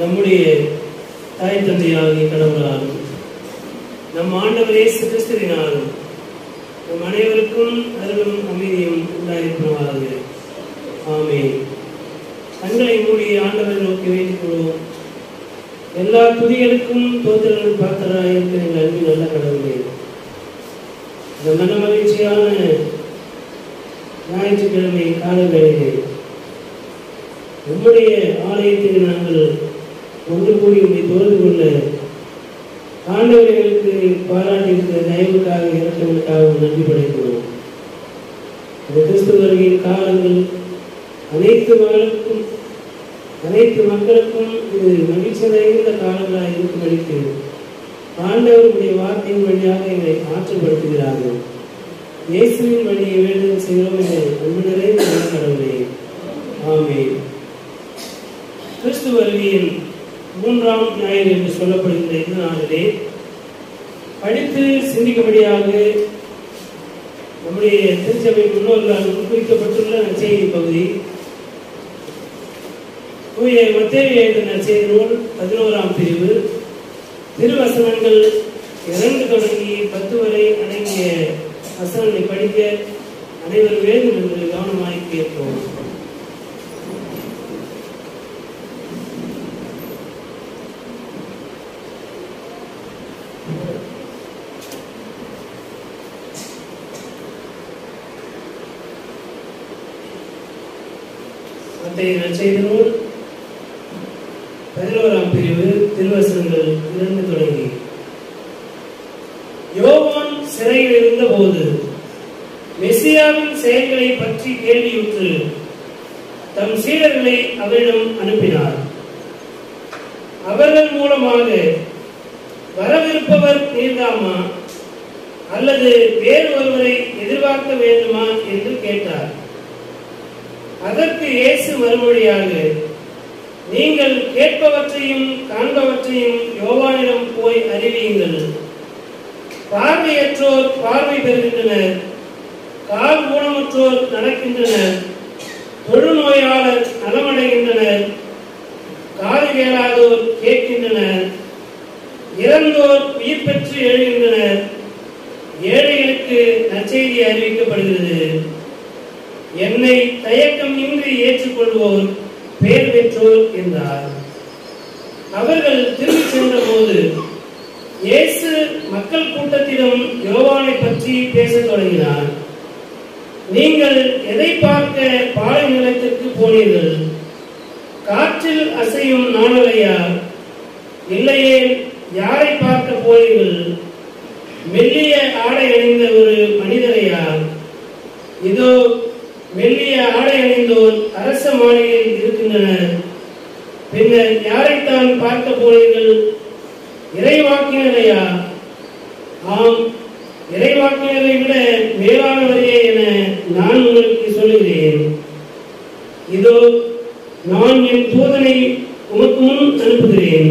நம்முடைய தாய் தந்தையாகிய கடவுளாலும் நம் ஆண்டவர் இயேசு கிறிஸ்துவினாலும் நம் அனைவருக்கும் அருளும் அமைதியும் உண்டாயிருப்பதாக ஆமே கண்களை மூடி ஆண்டவரை நோக்கி வேண்டிக் கொள்வோம். எல்லா துதிகளுக்கும் தோத்திரங்கள் பார்த்தராக இருக்கிற எங்கள் அன்பின் நல்ல கடவுளே. இந்த மன மகிழ்ச்சியான ஞாயிற்றுக்கிழமை காலங்களிலே உம்முடைய ஆலயத்தில் நாங்கள் ஒன்று கூடி உன்னை தொழுது கொள்ள. ஆண்டவர்களுக்கு பாராட்டியிருக்கிற தயவுக்காக இறக்கங்களுக்காக நன்றி படைக்கிறோம். இந்த கிறிஸ்து காலங்கள் அனைத்து மக்களுக்கும் அனைத்து மக்களுக்கும் இது மகிழ்ச்சி நிறைந்த காலங்களாக இருக்கும்படிக்கு ஆண்டவருடைய வார்த்தையின் வழியாக எங்களை ஆற்றப்படுத்துகிறார்கள். இயேசுவின் வழியை வேண்டும் செய்கிறோம் என்று அன்பு நிறைந்த கடவுளே. ஆமே கிறிஸ்துவர்களின் மூன்றாம் ஞாயிறு என்று சொல்லப்படுகின்ற இந்த நாளிலே படித்து சிந்திக்கும்படியாக நம்முடைய திருச்சபை முன்னோர்களால் முன்குறிக்கப்பட்டுள்ள நற்செய்தி பகுதி. தூய மத்தேயு எழுதின நற்செய்தி நூல் பதினோராம் பிரிவு. திருவசனங்கள் இரண்டு தொடங்கி பத்து வரை அடங்கிய வசனங்களை படிக்க அனைவரும் வேண்டும் என்று கவனமாய் கேட்போம் மத்திய நற்செய்தி நூல் பதினோராம் பிரிவு திருவசனங்கள் இரண்டு தொடங்கி யோவான் சிறையில் இருந்தபோது மெசியாவின் செயல்களை பற்றி கேள்வியுற்று தம் சீடர்களை அவரிடம் அனுப்பினார் அவர்கள் மூலமாக வரவிருப்பவர் நீர்தாமா அல்லது வேறு ஒருவரை எதிர்பார்க்க வேண்டுமா என்று கேட்டார் அதற்கு இயேசு மறுமொழியாக நீங்கள் கேட்பவற்றையும் காண்பவற்றையும் யோவானிடம் போய் அறிவியுங்கள் பார்வையற்றோர் பார்வை பெறுகின்றனர் கால் ஊனமுற்றோர் நடக்கின்றனர் தொழுநோயாளர் நலமடைகின்றனர் காது கேளாதோர் கேட்கின்றனர் இறந்தோர் உயிர் பெற்று எழுகின்றனர் ஏழைகளுக்கு நற்செய்தி அறிவிக்கப்படுகிறது என்னை தயக்கம் இன்றி ஏற்றுக்கொள்வோர் பெயர் பெற்றோர் என்றார் அவர்கள் திரும்பி சென்றபோது இயேசு மக்கள் கூட்டத்திடம் யோவானை பற்றி பேசத் தொடங்கினார் நீங்கள் எதை பார்க்க பாலை நிலத்திற்கு போனீர்கள்? காற்றில் அசையும் நாணலையா? இல்லையே யாரை பார்க்க போனீர்கள்? மெல்லிய ஆடை அணிந்த ஒரு மனிதரையா? இதோ மெல்லிய ஆடை அணிந்தோர் அரச மாளிகையில் இருக்கின்றனர். பின்னர் யாரைத்தான் பார்க்க போனீர்கள்? இறைவாக்கினரையா? ஆம் இறைவாக்கினரை விட மேலானவரே என நான் உங்களுக்கு சொல்லுகிறேன். இதோ நான் என் தூதனை உமக்கு முன் அனுப்புகிறேன்.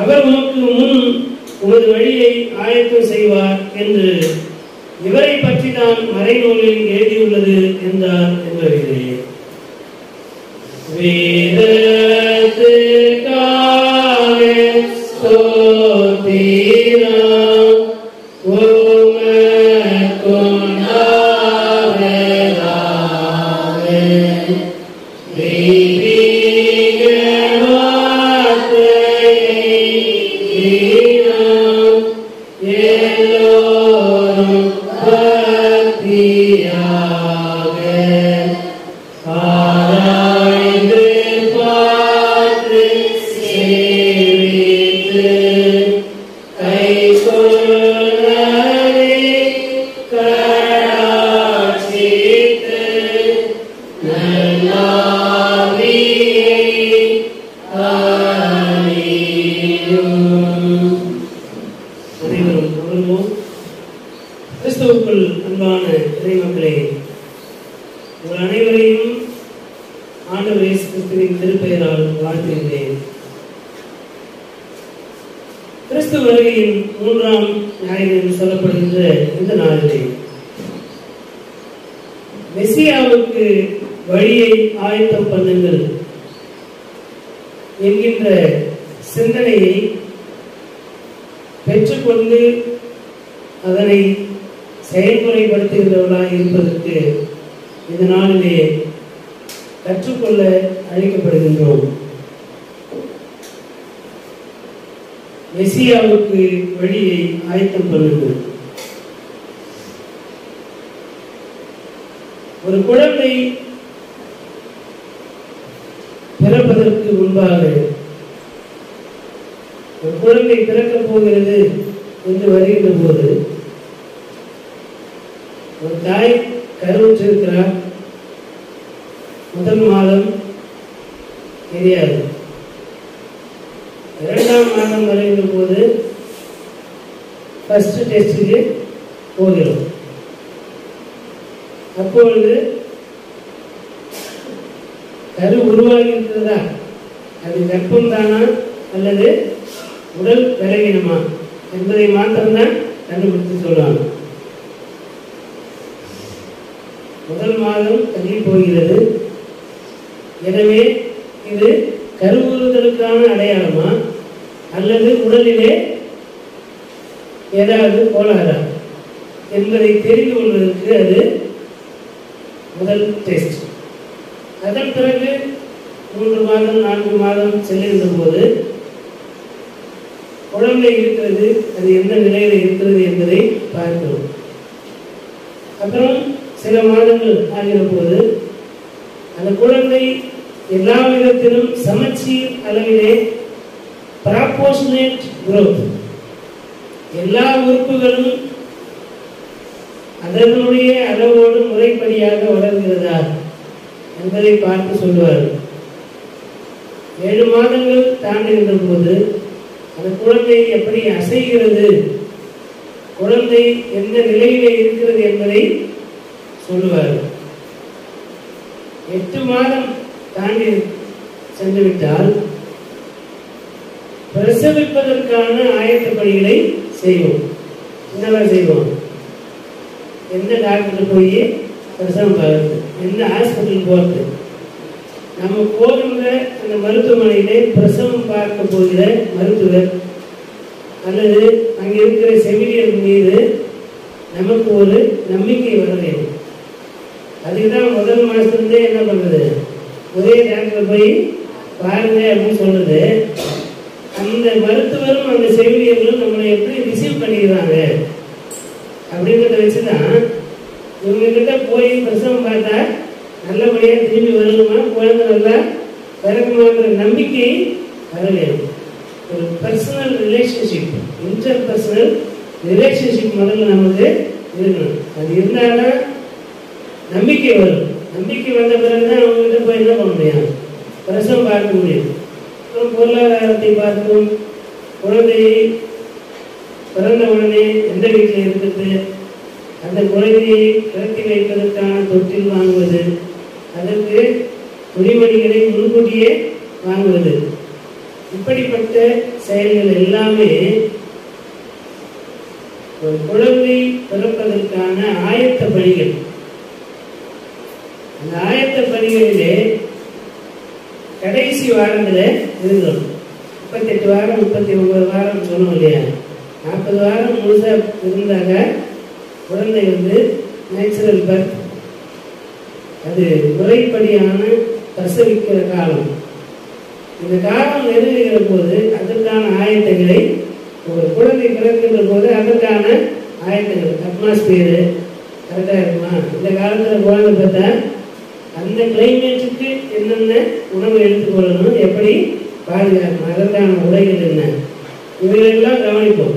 அவர் உமக்கு முன் உமது வழியை ஆயத்தம் செய்வார் என்று இவரை பற்றி தான் மறைநூலில் எழுதியுள்ளது என்றார் என்பவர்களே. வேதத்துக்காக love me. ஆயத்தம் பண்ணுங்கள் ஒரு குழந்தை பிறப்பதற்கு முன்பாக ஒரு குழந்தை பிறக்கப் போகிறது என்று வருகின்ற போது ஒரு தாய் கருவுற்றிருக்கிறார் முதல் மாதம் தெரியாது இரண்டாம் மாதம் வருகின்ற போது ஃபர்ஸ்ட் டெஸ்ட்டுக்கு போகிறோம் அப்பொழுது கரு உருவாகி இருக்கிறதா அது கர்ப்பம் தானா அல்லது உடல் பலவீனமா என்பதை மாத்திரம்தான் கண்டுபிடித்து சொல்லுவாங்க முதல் மாதம் தள்ளி போகிறது. எனவே இது கருவுறுதலுக்கான அடையாளமா? அல்லது உடலிலே ஏதாவது கோளாறா? என்பதை தெரிந்து கொள்வதற்கு அது முதல் டெஸ்ட் அதன் பிறகு மூன்று மாதம் நான்கு மாதம் செல்லுகின்ற போது குழந்தை இருக்கிறது அது எந்த நிலையில் இருக்கிறது என்பதை பார்க்கிறோம். அப்புறம் சில மாதங்கள் ஆகிற போது அந்த குழந்தை எல்லா விதத்திலும் சமச்சீர் அளவிலே ப்ராப்போர்ஷனேட் குரோத் எல்லா உறுப்புகளும் அதனுடைய அளவோடு முறைப்படியாக வளர்கிறதா என்பதை பார்த்து சொல்வார்கள். ஏழு மாதங்கள் தாண்டுகின்ற போது அந்த குழந்தை எப்படி அசைகிறது? குழந்தை எந்த நிலையிலே இருக்கிறது என்பதை சொல்லுவார். எட்டு மாதம் தாண்டி சென்றுவிட்டால் பிரசவிப்பதற்கான ஆயத்த பணிகளை செய்வோம். என்னெல்லாம் செய்வோம்? எந்த டாக்டர் போய் பிரசவம் பார்க்குறது எந்த ஹாஸ்பிட்டல் போகிறது? நம்ம போகின்ற அந்த மருத்துவமனையிலே பிரசவம் பார்க்க போகிற மருத்துவர் அல்லது அங்கே இருக்கிற செவிலியர் மீது நமக்கு ஒரு நம்பிக்கை வர வேண்டும். அதுக்கு தான் முதல் மாதத்துலேருந்தே என்ன பண்ணுறது ஒரே டாக்டர் போய் பாருங்க அப்படின்னு சொல்கிறது அந்த மருத்துவரும் அந்த செவிலியர்களும் நம்மளை எப்படி ரிசீவ் பண்ணிக்கிறாங்க? அப்படின்றத வச்சு தான் இவங்க கிட்ட போய் பிரசவம் பார்த்தா நல்லபடியாக திரும்பி வரணுமா குழந்தை நல்லா பிறக்குமான்ற நம்பிக்கை வர வேண்டும் ஒரு personal relationship interpersonal relationship முதல்ல நமக்கு இருக்கணும். அது இருந்தால்தான் நம்பிக்கை வரும். நம்பிக்கை வந்த பிறகுதான் அவங்ககிட்ட போய் என்ன பண்ண முடியும்? பிரசவம் பார்க்க முடியும். பொருளாதாரத்தை பார்க்கும் குழந்தையை பிறந்த உடனே எந்த வீட்டில் இருக்கிறது அந்த குழந்தையை கிடத்தி வைப்பதற்கான தொட்டில் வாங்குவது அதற்கு துணிமணிகளை முன்கூட்டியே வாங்குவது. இப்படிப்பட்ட செயல்கள் எல்லாமே ஒரு குழந்தை பிறப்பதற்கான ஆயத்த பணிகள் அந்த ஆயத்த பணிகளிலே கடைசி வாரத்தில் முப்பத்தி முப்பத்தெட்டு வாரம் முப்பத்தி ஒன்பது வாரம் சொன்னோம் இல்லையா? நாற்பது வாரம் முழுசாக இருந்தாங்க குழந்தை வந்து நேச்சுரல் பர்த் அது முறைப்படியான பிரசவிக்கிற காலம். இந்த காலம் நெருங்குகிற போது அதற்கான ஆயத்தங்களை ஒரு குழந்தை பிறக்கின்ற போது அதற்கான ஆயத்தங்கள். அட்மாஸ்பியரு கரெக்டாக இருக்குமா? இந்த காலத்தில் குழந்தை பார்த்தா அந்த கிளைமேட்டுக்கு என்னென்ன உணவு எடுத்துக்கொள்ளணும் எப்படி பாதுகாக்கணும் அதற்கான உடைகள் என்ன? இவைகளெல்லாம் கவனிப்போம்.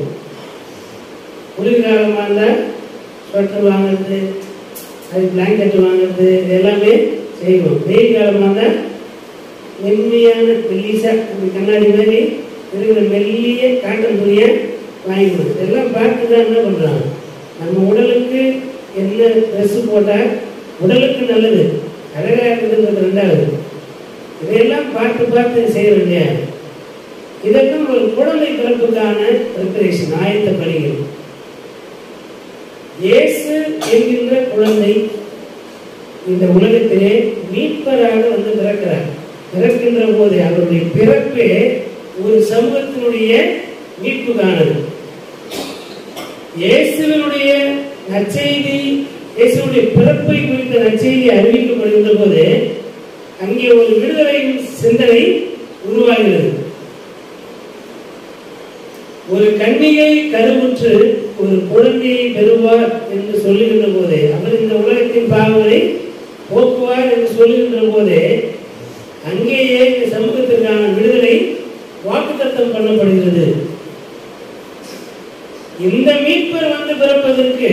குளிர்காலமாக இருந்தால் ஸ்வெட்டர் வாங்குறது அது பிளாங்கெட் வாங்குறது எல்லாமே செய்வோம். வெயில் காலமாக தான் மென்மையான மெல்லிசா அந்த கண்ணாடி மாதிரி இருக்கிற மெல்லிய காட்டன் துணியை வாங்கிக்கணும். இதெல்லாம் பார்த்து தான் என்ன பண்ணுறாங்க நம்ம உடலுக்கு என்ன ட்ரெஸ் போட்டால் உடலுக்கு நல்லது அழகாக இருக்குதுன்றது ரெண்டாவது. இதையெல்லாம் பார்த்து பார்த்து செய்யறோம் இல்லையா? இதெல்லாம் ஒரு குழந்தை பிறப்புக்கான ப்ரிப்பரேஷன் ஆயத்த பணிகள். இயேசு என்கின்ற குழந்தை இந்த உலகத்திலே மீட்பராக வந்து பிறக்கிறார். பிறக்கின்ற போது அவருடைய பிறப்பே ஒரு சமூகத்தினுடைய மீட்புக்கானது. இயேசுவனுடைய நற்செய்தி இயேசுடைய பிறப்பை குறித்த நற்செய்தி அறிவிக்கப்படுகின்ற போது அங்கே ஒரு விடுதலையின் சிந்தனை உருவாகிறது. ஒரு கண்ணியை கருவுற்று ஒரு குழந்தையை பெறுவார் என்று சொல்லுகின்ற போதே அவர் இந்த உலகத்தின் பாவங்களை போக்குவார் என்று சொல்லுகின்ற போதே அங்கேயே இந்த சமூகத்திற்கான விடுதலை வாக்குத்தத்தம் பண்ணப்படுகிறது. இந்த மீட்பர் வந்து பிறப்பதற்கு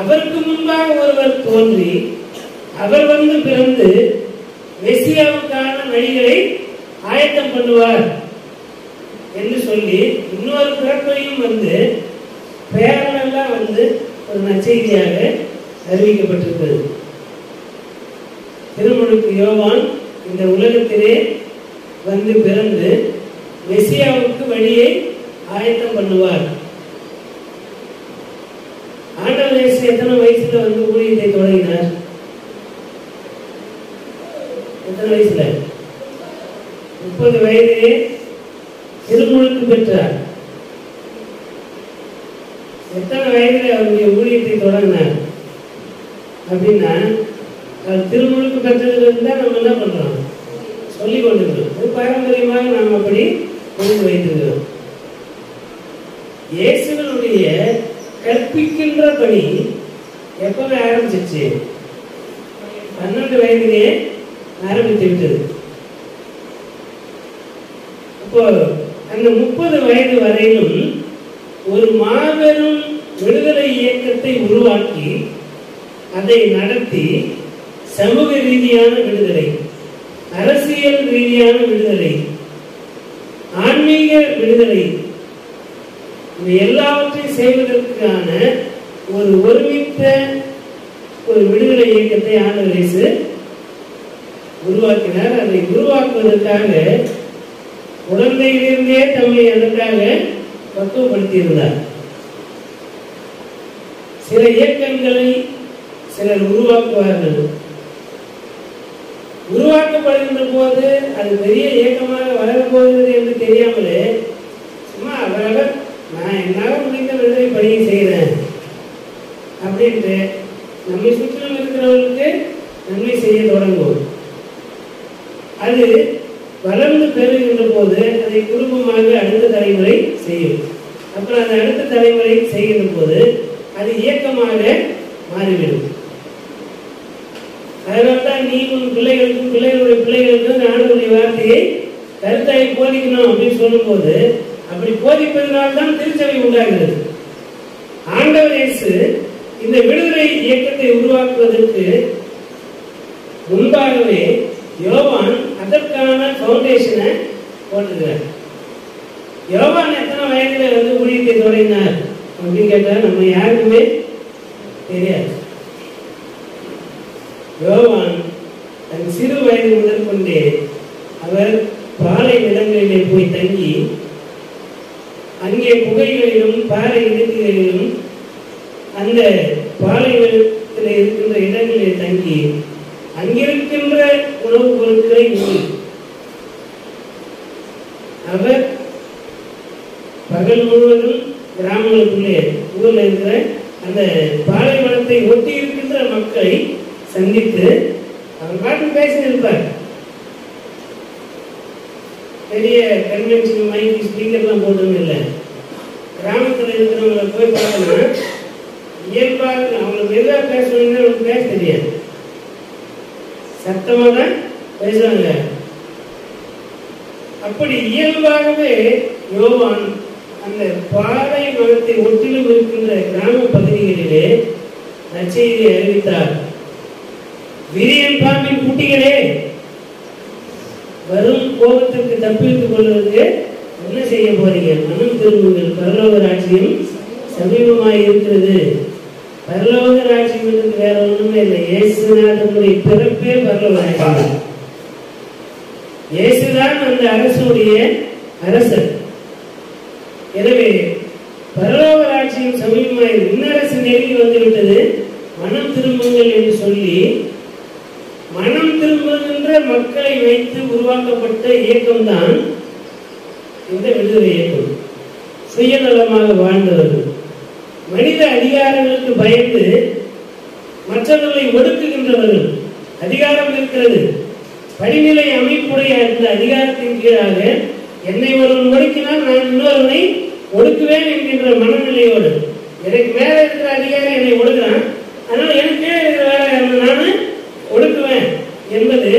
அவருக்கு முன்பாக ஒருவர் தோன்றி அவர் வந்து பிறந்து மெசியாவுக்கான வழிகளை ஆயத்தம் பண்ணுவார். சொல்லி இன்னொரு பிறப்பையும் வந்து பேரலெல்லாம் வந்து ஒரு நச்செய்தியாக அறிவிக்கப்பட்டிருக்கிறது. திருமுழுக்கு யோவான் இந்த உலகத்திலே வந்து பிறந்து மெசியாவுக்கு வழியை ஆயத்தம் பண்ணுவார். ஆண்டவர் இயேசு எத்தனை வயசுல வந்து ஊழியத்தை தொடங்கினார்? எத்தனை வயசுல? முப்பது வயதிலே திருமுழுக்கு பெற்றார். எத்தனை வயதில் அவருடைய ஊழியத்தை தொடங்கினார் அப்படின்னா திருமுழுக்கு பெற்றதுல இருந்தா நம்ம என்ன பண்றோம்? சொல்லி கொண்டிருக்கிறோம். அது பாரம்பரியமாக நாம் அப்படி கொண்டு வைத்திருக்கிறோம். இயேசுவனுடைய கற்பிக்கின்ற பணி எப்பவே ஆரம்பிச்சிச்சு பன்னெண்டு வயதிலே ஆரம்பித்து விட்டது. இப்போ அந்த முப்பது வயது வரையிலும் ஒரு மாபெரும் விடுதலை இயக்கத்தை உருவாக்கி அதை நடத்தி சமூக ரீதியான விடுதலை அரசியல் ரீதியான விடுதலை ஆன்மீக விடுதலை எல்லாவற்றையும் செய்வதற்கான ஒரு ஒருமித்த ஒரு விடுதலை இயக்கத்தை ஆண்டவர் உருவாக்கினார். அதை உருவாக்குவதற்காக குழந்தையிலிருந்தே தம்மை அதற்காக பக்குவப்படுத்தியிருந்தார் சில இயக்கங்களை சிலர் உருவாக்குவார்கள். உருவாக்கப்படுகின்ற போது அது பெரிய இயக்கமாக வளரப்போகிறது என்று தெரியாமலே சும்மா அவரவர் நான் என்னால் முடிந்த விடுதலை பணியை செய்கிறேன் அப்படின்ட்டு நம்மை சுற்றிலும் இருக்கிறவர்களுக்கு நன்மை செய்ய தொடங்குவோம். அது வளர்ந்து பெருகின்ற போது அதை குடும்பமாக அடுத்த தலைமுறை செய்யும். அப்புறம் அந்த அடுத்த தலைமுறை செய்கின்ற போது அது இயக்கமாக மாறிவிடும். அதனால தான் நீ உன் பிள்ளைகளுக்கும் பிள்ளைகளுடைய பிள்ளைகளுக்கும் ஆண்டவருடைய வார்த்தையை கருத்தாய் போதிக்கணும் அப்படின்னு சொல்லும்போது அப்படி போதிப்பதனால் தான் திருச்சபை உண்டாகிறது. ஆண்டவர் இயேசு இந்த விடுதலை இயக்கத்தை உருவாக்குவதற்கு முன்பாகவே யோவான் அதற்கான ஃபவுண்டேஷனை போட்டுக்கிறார் யோவான் எத்தனை வயதுல வந்து ஊழியத்தை தொடங்கினார்? அப்படின்னு கேட்டா நம்ம யாருக்குமே தெரியாது. யோவான் தன் சிறு வயது முதல் கொண்டே அவர் பாலை நிலங்களிலே போய் தங்கி அங்கே குகைகளிலும் பாறை இடுக்குகளிலும் அந்த பாலைவனத்தில் இருக்கின்ற இடங்களில் தங்கி அங்கிருக்கின்ற உணவுப் பொருட்களை நீ. அவர் பகல் முழுவதும் கிராமங்களுக்குள்ளே ஊரில் இருக்கிற அந்த பாலைவனத்தை ஒட்டி இருக்கின்ற மக்களை சந்தித்து அவர் பாட்டு பேசியிருப்பார் பெரிய கன்வென்ஷன் மைக் ஸ்பீக்கர்லாம் போட்டதும் இல்லை. கிராமத்தில் இருக்கிறவங்களை போய் பார்த்தோம்னா இயல்பாக அவங்களுக்கு எதாக பேசணும்னு அவங்களுக்கு பேச தெரியாது. சத்தமாக தான் அப்படி இயல்பாகவே யோவான் அந்த பாறை மரத்தை ஒட்டிலும் இருக்கின்ற கிராம பகுதிகளிலே நச்செய்தியை அறிவித்தார். விரியன் பாம்பின் குட்டிகளே வரும் கோபத்திற்கு தப்பித்துக் கொள்வதற்கு என்ன செய்ய போறீங்க? மனம் திரும்புங்கள். பரலோக ராட்சியம் சமீபமாய் இருக்கிறது. பரலோக ராட்சியம் வேற ஒண்ணுமே இல்லை. இயேசுநாதனுடைய பிறப்பே பரலோக இயேசுதான் அந்த அரசுடைய அரசர். எனவே பரலோக ராஜ்யம் சமீபமாய் இன்னரசு நெருங்கி வந்துவிட்டது. மனம் திரும்புங்கள் என்று சொல்லி மனம் திரும்ப மக்களை வைத்து உருவாக்கப்பட்ட இயக்கம்தான் இந்த விடுதலை இயக்கம். சுயநலமாக வாழ்ந்தவர்கள். மனித அதிகாரங்களுக்கு பயந்து மற்றவர்களை ஒடுக்குகின்றவர்கள் அதிகாரம் இருக்கிறது. படிநிலை அமைப்புடைய அந்த அதிகாரத்தின் கீழாக என்னை ஒருவன் ஒடுக்கினால் நான் இன்னொருவனை ஒடுக்குவேன் என்கின்ற மனநிலையோடு எனக்கு மேல இருக்கிற அதிகாரி என்னை ஒடுக்கிறான். அதனால எனக்கு கீழே இருக்கிற வேலை நான் ஒடுக்குவேன் என்பது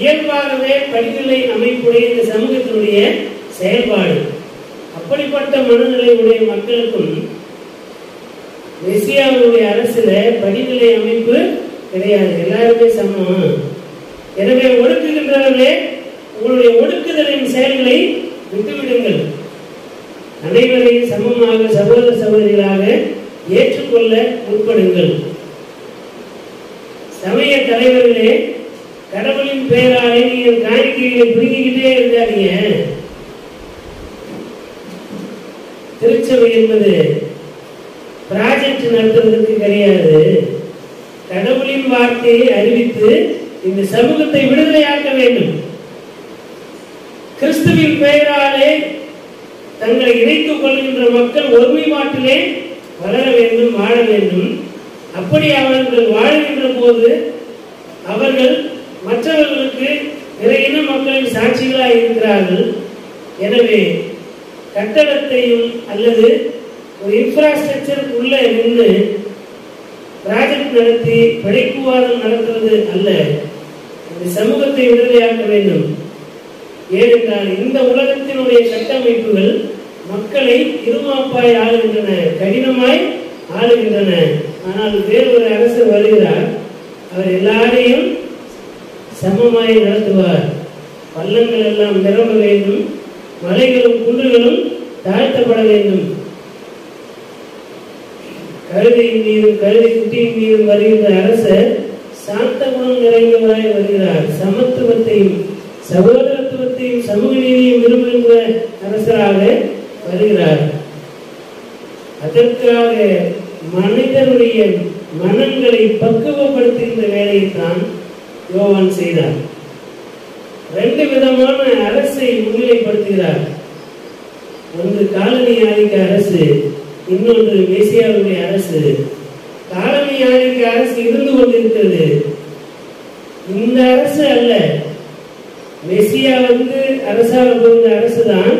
இயல்பாகவே படிநிலை அமைப்புடைய இந்த சமூகத்தினுடைய செயல்பாடு. அப்படிப்பட்ட மனநிலையுடைய மக்களுக்கும் மெசியாவுடைய அரசுல படிநிலை அமைப்பு கிடையாது. எல்லாருமே சமம். எனவே ஒடுக்குகின்றவர்களே உங்களுடைய ஒடுக்குதலின் செயல்களை விட்டுவிடுங்கள். அனைவரையும் சமமாக சகோதர சகோதரிகளாக ஏற்றுக்கொள்ள முற்படுங்கள். சமய தலைவர்களே கடவுளின் பெயராலே நீங்கள் காணிக்கைகளை பிடுங்கிக்கிட்டே இருக்காதீங்க. திருச்சபை என்பது ப்ராஜெக்ட் நடத்துவதற்கு கிடையாது. கடவுளின் வார்த்தையை அறிவித்து இந்த சமூகத்தை விடுதலையாக்க வேண்டும். கிறிஸ்துவின் பெயராலே தங்களை இணைத்துக் கொள்கின்ற மக்கள் ஒருமைப்பாட்டிலே வளர வேண்டும் வாழ வேண்டும். அப்படி அவர்கள் வாழ்கின்ற போது அவர்கள் மற்றவர்களுக்கு பிற இன மக்களின் சாட்சிகளாக இருக்கிறார்கள். எனவே கட்டடத்தையும் அல்லது ஒரு இன்ஃப்ராஸ்ட்ரக்சர் நின்று ப்ராஜெக்ட் நடத்தி பிழைக்குவாதம் நடத்துவது அல்ல. இந்த சமூகத்தை விடுதலையாக்க வேண்டும். ஏனென்றால் இந்த உலகத்தினுடைய கட்டமைப்புகள் மக்களை இருமாப்பாய் ஆளுகின்றன கடினமாய் ஆளுகின்றன. ஆனால் வேறு ஒரு அரசர் வருகிறார் அவர் எல்லாரையும் சமமாய் நடத்துவார். பள்ளங்கள் எல்லாம் நிரம்ப வேண்டும் மலைகளும் குன்றுகளும் தாழ்த்தப்பட வேண்டும். கழுதையின் மீதும் கழுதை குட்டியின் மீதும் வருகின்ற அரசர் சாந்த குணம் நிறைந்தவராய் வருகிறார். சமத்துவத்தையும் சகோதரத்துவத்தையும் சமூக நீதியையும் விரும்புகின்ற அரசராக வருகிறார். அதற்காக மனிதனுடைய மனங்களை பக்குவப்படுத்துகின்ற வேலையைத்தான் யோவான் செய்தார். ரெண்டு விதமான அரசை முன்னிலைப்படுத்துகிறார். ஒன்று காலனி ஆதிக்க அரசு இன்னொன்று மேசியாவுடைய அரசு காலனி ஆதிக்க அரசு இருந்து கொண்டிருக்கிறது. இந்த அரசு அல்ல. மெசியா வந்து அரசால போகிற அரசு தான்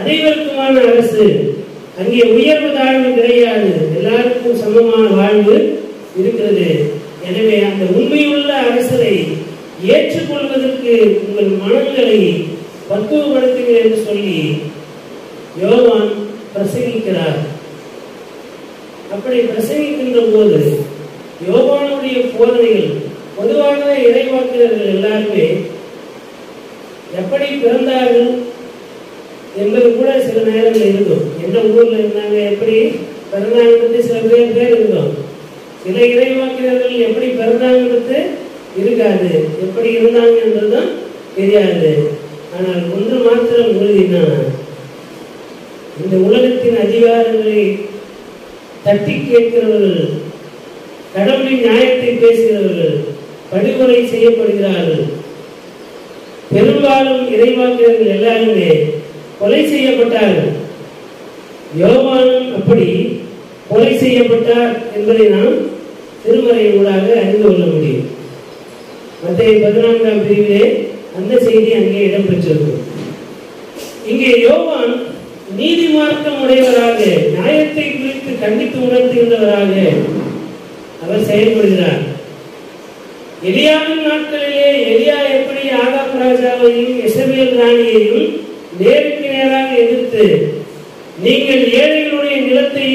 அனைவருக்குமான அரசு. அங்கே உயர்வு தாழ்வு கிடையாது. எல்லாருக்கும் சமமான வாழ்வு இருக்கிறது. எனவே அந்த உண்மையுள்ள அரசரை ஏற்றுக்கொள்வதற்கு உங்கள் மனங்களை பக்குவப்படுத்துங்கள் என்று சொல்லி யோவான் பிரசங்கிக்கிறார். அப்படி பிரசங்கிக்கின்ற போது யோகானுடைய போதனைகள் பொதுவாகவே இறைவாக்குறவர்கள் எல்லாருமே எப்படி பிறந்தார்கள் என்பது கூட சில நேரங்கள் இருந்தோம் எந்த ஊர்ல இருந்தாங்க எப்படி பிறந்தாங்கிறது சில பேர் பேர் இருக்கும். சில இறைவாக்கினர்கள் எப்படி பிறந்தாங்கிறது இருக்காது. எப்படி இருந்தாங்கன்றதும் தெரியாது. ஆனால் ஒன்று மாத்திரம் உறுதினா இந்த உலகத்தின் அதிகாரங்களை தட்டி கேட்கிறவர்கள் கடவுளின் நியாயத்தை பேசுகிறவர்கள் படுகொலை செய்யப்படுகிறார்கள். பெரும்பாலும் இறைவாக்கியர்கள் எல்லாருமே கொலை செய்யப்பட்டார்கள். யோவானும் அப்படி கொலை செய்யப்பட்டார் என்பதை நாம் திருமறை ஊடாக அறிந்து கொள்ள முடியும். மத்திய பதினான்காம் பிரிவிலே அந்த செய்தி அங்கே இடம்பெற்றிருக்கும் இங்கே யோவான் நீதி மார்க்கம் உடையவராக நியாயத்தை குறித்து கண்டித்து உணர்த்துகின்றவராக அவர் செயல்படுகிறார். எலியாவின் நாட்களிலே எலியா எப்படி ஆகாப் ராஜாவையும் இசவியல் ராணியையும் நேருக்கு நேராக எதிர்த்து நீங்கள் ஏழைகளுடைய நிலத்தை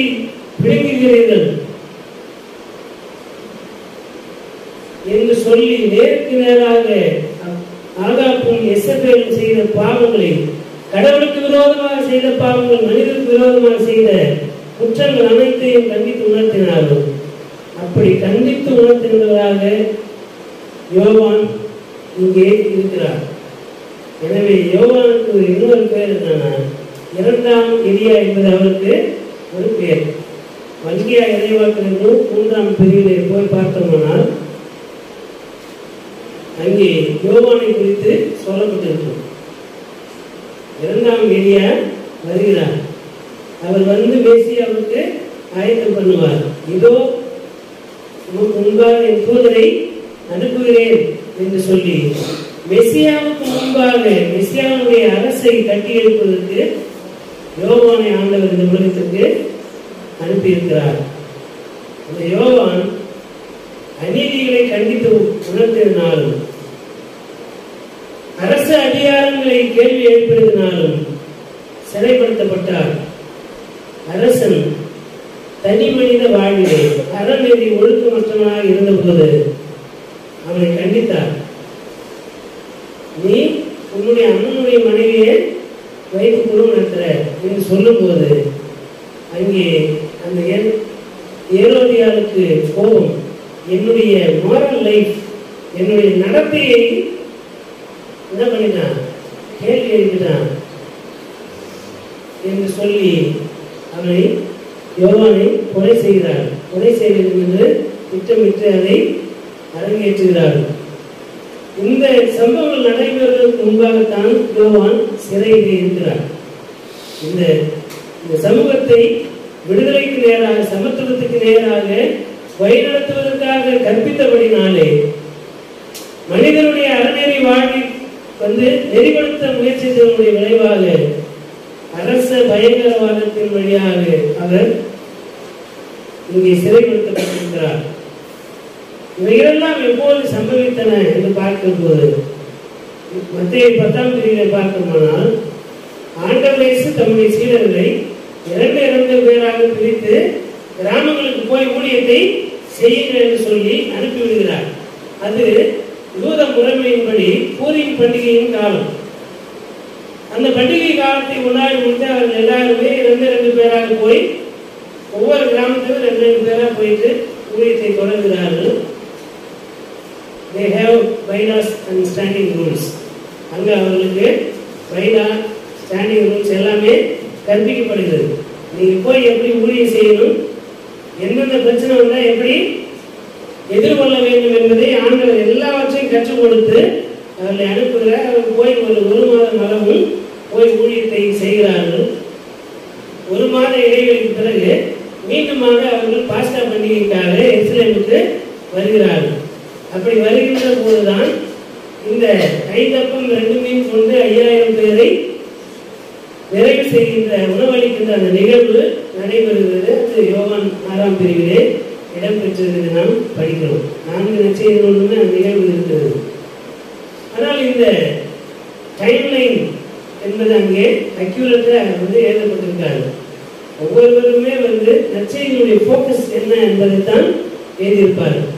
பிடுங்குகிறீர்கள் என்று சொல்லி நேருக்கு நேராக ஆகாப்பும் இசபேலும் செய்த பாவங்களை கடவுளுக்கு விரோதமாக செய்த பாவங்கள் மனிதனுக்கு விரோதமாக செய்த குற்றங்கள் அனைத்தையும் கண்டித்து உணர்த்தினார்கள். அப்படி கண்டித்து உணர்த்துகிறவராக யோவான் இங்கே இருக்கிறார். எனவே யோவானுக்கு ஒரு இன்னொரு பேர் என்னன்னா இரண்டாம் எரியா என்பது அவருக்கு ஒரு பேர். வங்கியா என்றும் மூன்றாம் பிரிவிலே போய் பார்த்தோம்னால் அங்கே யோவானை குறித்து சொல்லப்பட்டிருக்கும். இரண்டாம் எளியா வருகிறார் அவர் வந்து மேசியாவுக்கு ஆயத்தம் பண்ணுவார். இதோ உமக்கு முன்பாக என் தூதரை அனுப்புகிறேன் என்று சொல்லி மெசியாவுக்கு முன்பாக மெசியாவுடைய அரசை கட்டி எழுப்பதற்கு யோவானை ஆண்டவர் இந்த உலகத்திற்கு அனுப்பியிருக்கிறார். அந்த யோவான் அநீதிகளை கண்டித்து உணர்த்தினாலும் அரசு அதிகாரங்களை கேள்வி எழுப்பியதினாலும் சிறைப்படுத்தப்பட்டார். அரசன் தனி மனித வாழ்விலே அறநெறி ஒழுக்கமற்றவனாக இருந்தபோது அவனை கண்டித்தார். நீ உன்னுடைய அண்ணனுடைய மனைவியை வைத்து குடும்பம் நடத்துற என்று சொல்லும்போது அங்கே அந்த ஏ- ஏரோதியாளுக்கு கோபம் என்னுடைய moral லைஃப் என்னுடைய நடத்தையை என்ன பண்ணிட்டான் கேள்வி எழுப்பினான் என்று சொல்லி அவனை யோவானை கொலை செய்கிறார். கொலை செய்ய வேண்டும் என்று திட்டமிட்டு அதை அரங்கேற்றுகிறார். இந்த சம்பவங்கள் நடைபெறுவதற்கு முன்பாகத்தான் யோவான் சிறையில் இருக்கிறார். இந்த இந்த சமூகத்தை விடுதலைக்கு நேராக சமத்துவத்துக்கு நேராக வழிநடத்துவதற்காக கற்பித்தபடினாலே மனிதனுடைய அறநெறி வாழ்வில் வந்து நெறிப்படுத்த முயற்சித்ததனுடைய விளைவாக அரச பயங்கரவாதத்தின் வழியாக அவர் இங்கே சிறைப்படுத்தப்பட்டிருக்கிறார். இவைகளெல்லாம் எப்போது சம்பவித்தன என்று பார்க்கும்போது மத்திய பத்தாம் பிரிவினை பார்த்தோமானால் ஆண்டவரேசு தம்முடைய சீடர்களை இரண்டு இரண்டு பேராக பிரித்து கிராமங்களுக்கு போய் ஊழியத்தை செய்யுங்கள் என்று சொல்லி அனுப்பிவிடுகிறார். அது யூத முறைமையின்படி பூரின் பண்டிகையின் காலம். அந்த பண்டிகை காலத்தை முன்னாடி முடித்து அவர்கள் எல்லாருமே ரெண்டு ரெண்டு பேராக போய் ஒவ்வொரு கிராமத்திலும் ரெண்டு ரெண்டு பேராக போயிட்டு ஊழியத்தை தொடங்குகிறார்கள். They have bylaws and standing rules அங்கே அவர்களுக்கு பைலா ஸ்டாண்டிங் ரூல்ஸ் எல்லாமே கற்பிக்கப்படுகிறது. நீங்கள் போய் எப்படி ஊழியம் செய்யணும் எந்தெந்த பிரச்சனை வந்தால் எப்படி எதிர்கொள்ள வேண்டும் என்பதை ஆண்டவர் எல்லாவற்றையும் கற்றுக் கொடுத்து அவர்களை அனுப்புகிறார் போய் ஒரு ஒரு மாதம் அளவும் போய் ஊழியத்தை செய்கிறார்கள். ஒரு மாத இடைவெளிக்கு பிறகு மீண்டுமாக அவர்கள் பாஸ்டா பண்டிகைக்காக இஸ்லேமுக்கு வருகிறார்கள். அப்படி வருகின்ற போதுதான் இந்த ஐந்தப்பம் ரெண்டு மீன் கொண்டு ஐயாயிரம் பேரை நிறைவு செய்கின்ற உணவளிக்கின்ற அந்த நிகழ்வு நடைபெறுகிறது. அது ஆறாம் பிரிவிலே. இடம்பெற்றிருக்கிறது நாம் படிக்கிறோம். நான்கு நச்செய்திகளுமே அந்த நிகழ்வு இருக்கிறது ஆனால் இந்த டைம்லைன் என்பது அங்கே அக்யூரேட்டாக வந்து எழுதப்பட்டிருக்காங்க ஒவ்வொருவருமே வந்து நச்செய்தியுடைய ஃபோக்கஸ் என்ன என்பதை தான் எழுதியிருப்பார்கள்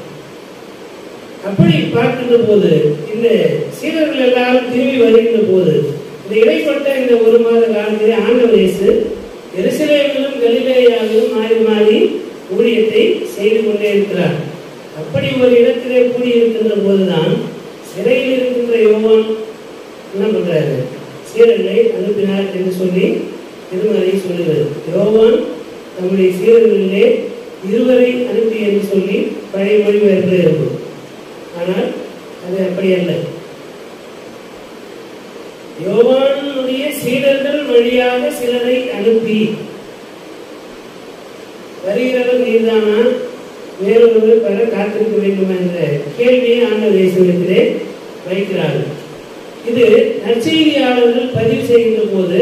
அப்படி பார்க்கின்ற போது இந்த சீரர்கள் எல்லாரும் திரும்பி வருகின்ற போது இந்த இடைப்பட்ட இந்த ஒரு மாத காலத்திலே ஆண்டவர் இயேசு எருசலேமிலும் கலிலேயாவிலும் மாறி மாறி ஊழியத்தை செய்து கொண்டே இருக்கிறார். அப்படி ஒரு இடத்திலே கூடியிருக்கின்ற போதுதான் சிறையில் இருக்கின்ற யோவான் என்ன பண்றாரு? சீரர்களை அனுப்பினார் என்று சொல்லி திருமலை சொல்லுகிறது. யோவான் தம்முடைய சீரர்களிலே இருவரை அனுப்பி என்று சொல்லி பழைய மொழிபெயர்ப்பில் இருக்கும் ஆனால் அது அப்படி அல்ல. யோவானுடைய சீடர்கள் வழியாக சிலரை அனுப்பி வருகிறவர் நீர்தானா வேறொரு பெற காத்திருக்க வேண்டும் என்ற கேள்வியை ஆண்டவர் இயேசுவிடத்திலே வைக்கிறார்கள் இது நற்செய்தியாளர்கள் பதிவு செய்கின்ற போது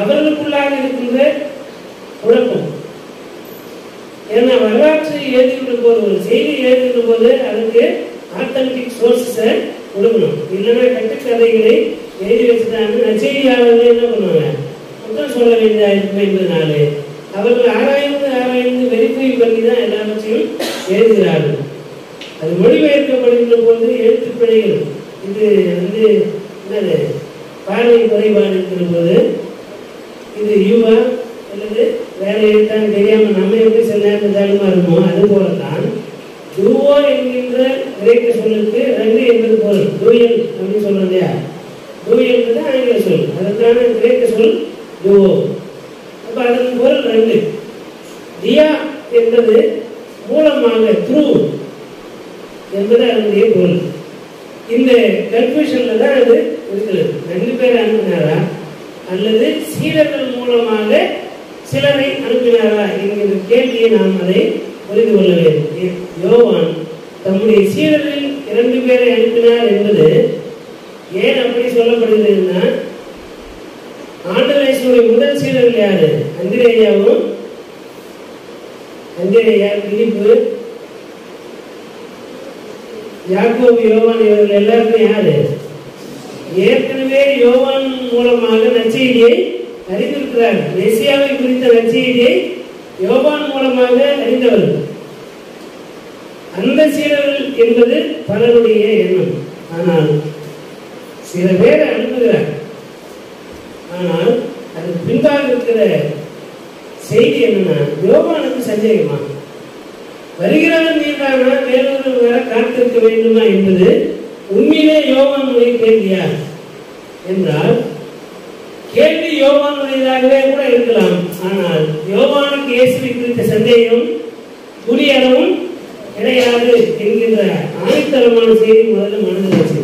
அவர்களுக்குள்ளாக இருக்கின்ற குழப்பம். ஏன்னா வரலாற்றை எழுதுகின்ற போது ஒரு செய்தி எழுதுகின்ற போது அதுக்கு ஆத்தன்டிக் சோர்ஸை கொடுக்கணும். இல்லைன்னா கட்டுக்கதைகளை எழுதி வச்சுட்டாங்க நற்செய்தியாளர்கள் என்ன பண்ணுவாங்க? குற்றம் சொல்ல வேண்டியதாக இருக்கும் என்பதனாலே. அவர்கள் ஆராய்ந்து ஆராய்ந்து வெரிஃபை பண்ணி தான் எல்லாவற்றையும் எழுதுகிறார்கள். அது மொழிபெயர்க்கப்படுகின்ற போது எழுத்து பிழைகள் இது வந்து என்னது? பார்வை குறைபாடு இருக்கிற போது இது யுவா அல்லது வேற எழுத்தான்னு தெரியாமல் நம்ம எப்படி சில நேரத்தில் தாழ்மா இருக்கோம் அது போலதான் யூவோ என்கின்ற கிரேக்க சொல்லுக்கு ரெண்டு என்பது பொருள் டூயல் அப்படின்னு சொல்றோம் இல்லையா? டூயல்ன்றது ஆங்கில சொல். அதற்கான கிரேக்க சொல் யூவோ. அப்ப குரல் ரெண்டு. தியா என்பது மூலமாக த்ரூ என்பது அதனுடைய பொருள் இந்த கன்ஃபியூஷன்ல தான் அது இருக்கிறது. ரெண்டு பேர் அனுப்பினாரா? அல்லது சீரர்கள் மூலமாக சிலரை அனுப்பினாரா என்கிற கேள்வியை நாம் அதை புரிந்து கொள்ள வேண்டும். யோவான் தம்முடைய சீடரில் இரண்டு பேரை அனுப்பினார் என்பது ஏன் அப்படி சொல்லப்படுகிறதுன்னா ஆண்டலேசனுடைய முதல் சீடர்கள் யாரு? அந்திரேயாவும் அந்திரேயா பிலிப்பு யாக்கோபு யோவான் இவர்கள் எல்லாருக்கும் யாரு? ஏற்கனவே யோவான் மூலமாக நச்செய்தியை அறிந்திருக்கிறார். மெசியாவை குறித்த நச்செய்தியை யோவான் மூலமாக அறிந்தவர்கள் அந்த சீடர்கள் என்பது பலருடைய எண்ணம். ஆனால் சில பேரை அனுப்புகிறார். ஆனால் அது பின்பாக இருக்கிற செய்தி என்னன்னா யோவானுக்கு சந்தேகமா? வருகிறவன் நீதானா வேறொரு வேற காத்திருக்க வேண்டுமா என்பது உண்மையிலே யோவானுடைய கேள்வியா? என்றால் கேள்வி யோவானுடையதாகவே கூட இருக்கலாம். ஆனால் யோகானுக்கு இயேசுவை குறித்த சந்தேகம் துணியளவும் கிடையாது என்கின்ற ஆணித்தரமான செய்தி முதல்ல மனதில் வச்சு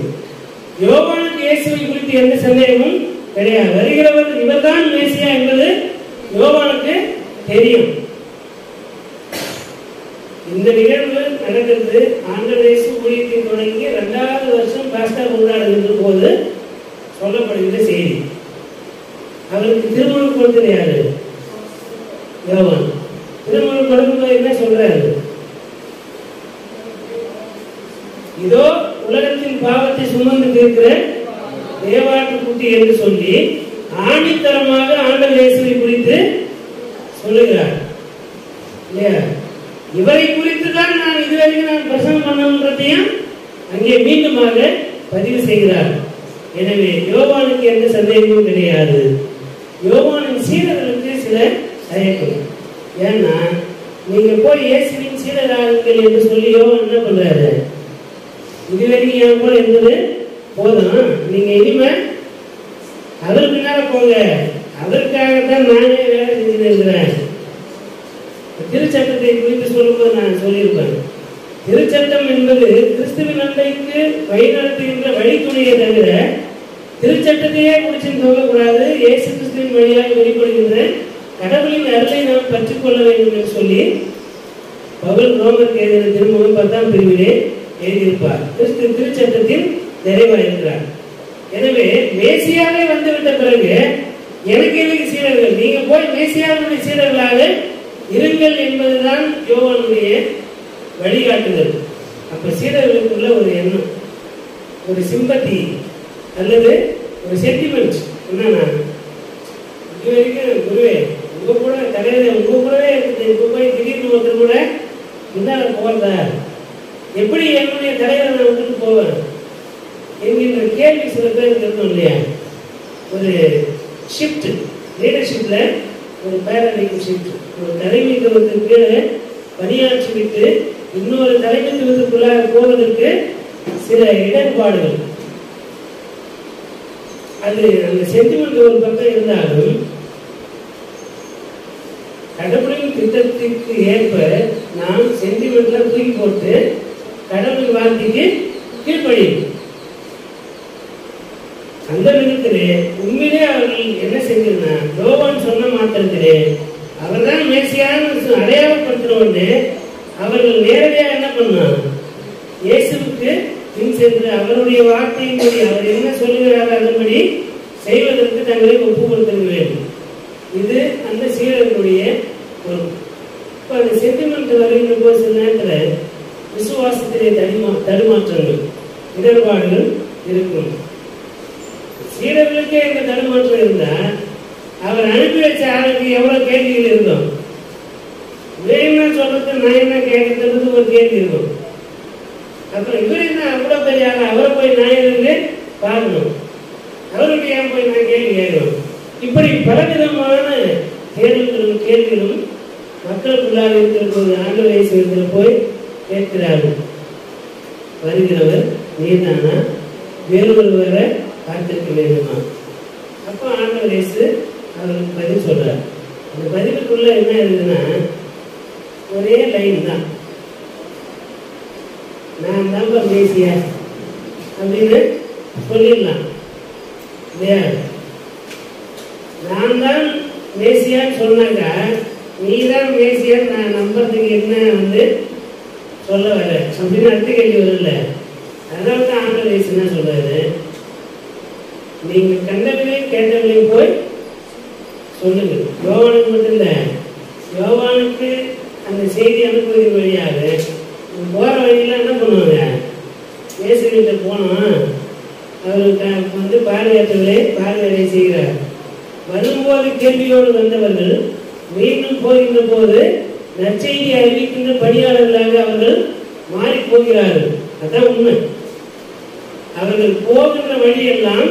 யோகானுக்கு இயேசுவை குறித்து எந்த சந்தேகமும் கிடையாது. வருகிறவர் இவர்தான் மேசியா என்பது யோவானுக்கு தெரியும். இந்த நிகழ்வு நடக்கிறது. ஆண்டவர் இயேசு தொடங்கி இரண்டாவது வருஷம் பாஸ்டா கொண்டாடுகின்ற போது சொல்லப்படுகின்ற செய்தி. அவருக்கு திருமணம் கொடுத்தது யாரு? யோவான். திருமணம் கொடுக்கும்போது என்ன சொல்றாரு? இதோ உலகத்தின் பாவத்தை சுமந்து தீர்க்கிற தேவாட்டு குட்டி என்று சொல்லி ஆணித்தரமாக ஆண்டல் இயேசுவை குறித்து சொல்லுகிறார். இல்லையா? இவரை குறித்து தான் நான் இதுவரைக்கும் நான் பிரசங்கம் பண்ணன்றதையும் அங்கே மீண்டுமாக பதிவு செய்கிறார். எனவே யோவானுக்கு எந்த சந்தேகமும் கிடையாது. யோவானின் சீரர்களுக்கு சில தயக்கம் ஏன்னா நீங்க போய் இயேசுவின் சீரராகுங்கள் என்று சொல்லி யோவான் என்ன பண்றாரு? இதுவரைக்கும் என் கூட இருந்தது? போதும். நீங்க இனிமே அதற்கு மேல போங்க. அதற்காகத்தான் நானே வேலை செஞ்சுட்டு இருக்கிறேன். திருச்சட்டத்தை குறித்து சொல்லும்போது நான் சொல்லியிருப்பேன். திருச்சட்டம் என்பது கிறிஸ்துவின் அண்டைக்கு வழிநடத்துகின்ற வழித்துணையை தவிர திருச்சட்டத்தையே குடிச்சுட்டு சொல்லக்கூடாது. இயேசு கிறிஸ்துவின் வழியாக வெளிப்படுகின்ற கடவுளின் அருளை நாம் கற்றுக்கொள்ள வேண்டும் என்று சொல்லி பவுல் ரோமர் கேதின திருமுகம் பத்தாம் பிரிவிலே எழுதியிருப்பார். கிறிஸ்து திருச்சட்டத்தின் நிறைவடைகிறார் எனவே மேசியாவே வந்துவிட்ட பிறகு எனக்கு எதுக்கு சீடர்கள்? நீங்க போய் மேசியாவுடைய சீடர்களாக இருங்கள் என்பதுதான் யோகனுடைய வழிகாட்டுதல். அப்ப சீடர்களுக்குள்ள ஒரு எண்ணம் ஒரு சிம்பத்தி அல்லது ஒரு சென்டிமெண்ட் என்னன்னா இது வரைக்கும் குருவே உங்க கூட தலைவர் உங்க கூடவே இருக்குது. இப்ப போய் திடீர்னு ஒருத்தர் கூட முன்னால போகல எப்படி என்னுடைய தலைவரை நான் விட்டுட்டு போவேன்? என்கின்ற கேள்வி சில பேருக்கு இருந்தோம் இல்லையா? ஒரு ஷிஃப்ட் லீடர்ஷிப்ல ஒரு பேரடைக்கு ஷிஃப்ட் ஒரு தலைமைத்துவத்துக்கு கீழே பணியாற்றி விட்டு இன்னொரு தலைமைத்துவத்துக்குள்ளாக போவதற்கு சில இடர்பாடுகள். அது அந்த சென்டிமெண்ட் ஒரு பக்கம் இருந்தாலும் கடவுளின் திட்டத்திற்கு ஏற்ப நாம் சென்டிமெண்ட்லாம் தூக்கி போட்டு கடவுளின் வார்த்தைக்கு கீழ்ப்படியும் அந்த விதத்திலே உண்மையிலே அவர்கள் என்ன செஞ்சிருந்தா யோவான் சொன்ன மாத்திரத்திலே அவர் தான் மேசியான்னு அடையாளப்படுத்தினோன்னு அவர்கள் நேரடியாக என்ன பண்ணான் இயேசுவுக்கு பின் சென்று அவருடைய வார்த்தையின்படி அவர் என்ன சொல்லுகிறார் அதன்படி செய்வதற்கு தங்களை ஒப்பு கொடுத்திருக்க வேண்டும் இது அந்த சீரர்களுடைய பொருள் இப்போ அந்த சென்டிமெண்ட் வருகின்ற போது சில நேரத்தில் விசுவாசத்திலே தடுமா தடுமாற்றங்கள் இடர்பாடுகள் இருக்கும். சீடர்களுக்கே எங்க தடுமாற்றம் இருந்தா அவர் அனுப்பி வச்ச ஆளுக்கு எவ்வளவு கேள்விகள் இருந்தோம். இவர் என்ன சொல்றது நான் என்ன கேட்கறது ஒரு கேள்வி இருக்கும். அப்புறம் இவர் என்ன அவ்வளவு பெரிய ஆள்? அவரை போய் நான் இருந்து பார்க்கணும். அவருக்கு ஏன் போய் நான் கேள்வி கேட்கணும்? இப்படி பலவிதமான தேர்வுகளும் கேள்விகளும் மக்களுக்குள்ளாக இருக்கிற ஆண்டு வயசு போய் கேட்கிறார்கள். வருகிறவர் நீதானா? வேறொரு வேற காத்திருக்க வேண்டுமா அப்போ ஆண்டவர் இயேசு அவருக்கு பதில் சொல்கிறார் அந்த பதிலுக்குள்ள என்ன இருக்குன்னா ஒரே லைன் தான். நான் தான் மேசியா அப்படின்னு சொல்லிடலாம். இல்லையா? நான் தான் மேசியான்னு சொன்னாங்க நீ தான் மேசியான்னு நான் நம்புறதுக்கு என்ன வந்து சொல்ல வர அப்படின்னு அடுத்த கேள்வி வரல அதனால தான் ஆண்டவர் இயேசு என்ன சொல்றாரு? நீங்க கண்டவர்களையும் கேட்டவர்களையும் போய் சொல்லுங்க. யோவானுக்கு மட்டும் இல்லை யோவானுக்கு அந்த செய்தி அனுப்புவதன் வழியாக போற வழியில் என்ன பண்ணுவாங்க? இயேசுகிட்ட போனோம் அவருக்கு வந்து பார்வையற்றவர்களே பார்வையை செய்கிறார். வரும்போது கேள்வியோடு வந்தவர்கள் மீண்டும் போகின்ற போது நற்செய்தி அறிவிக்கின்ற பணியாளர்களாக அவர்கள் மாறி போகிறார்கள் அதான் உண்மை. அவர்கள் போகின்ற வழியெல்லாம்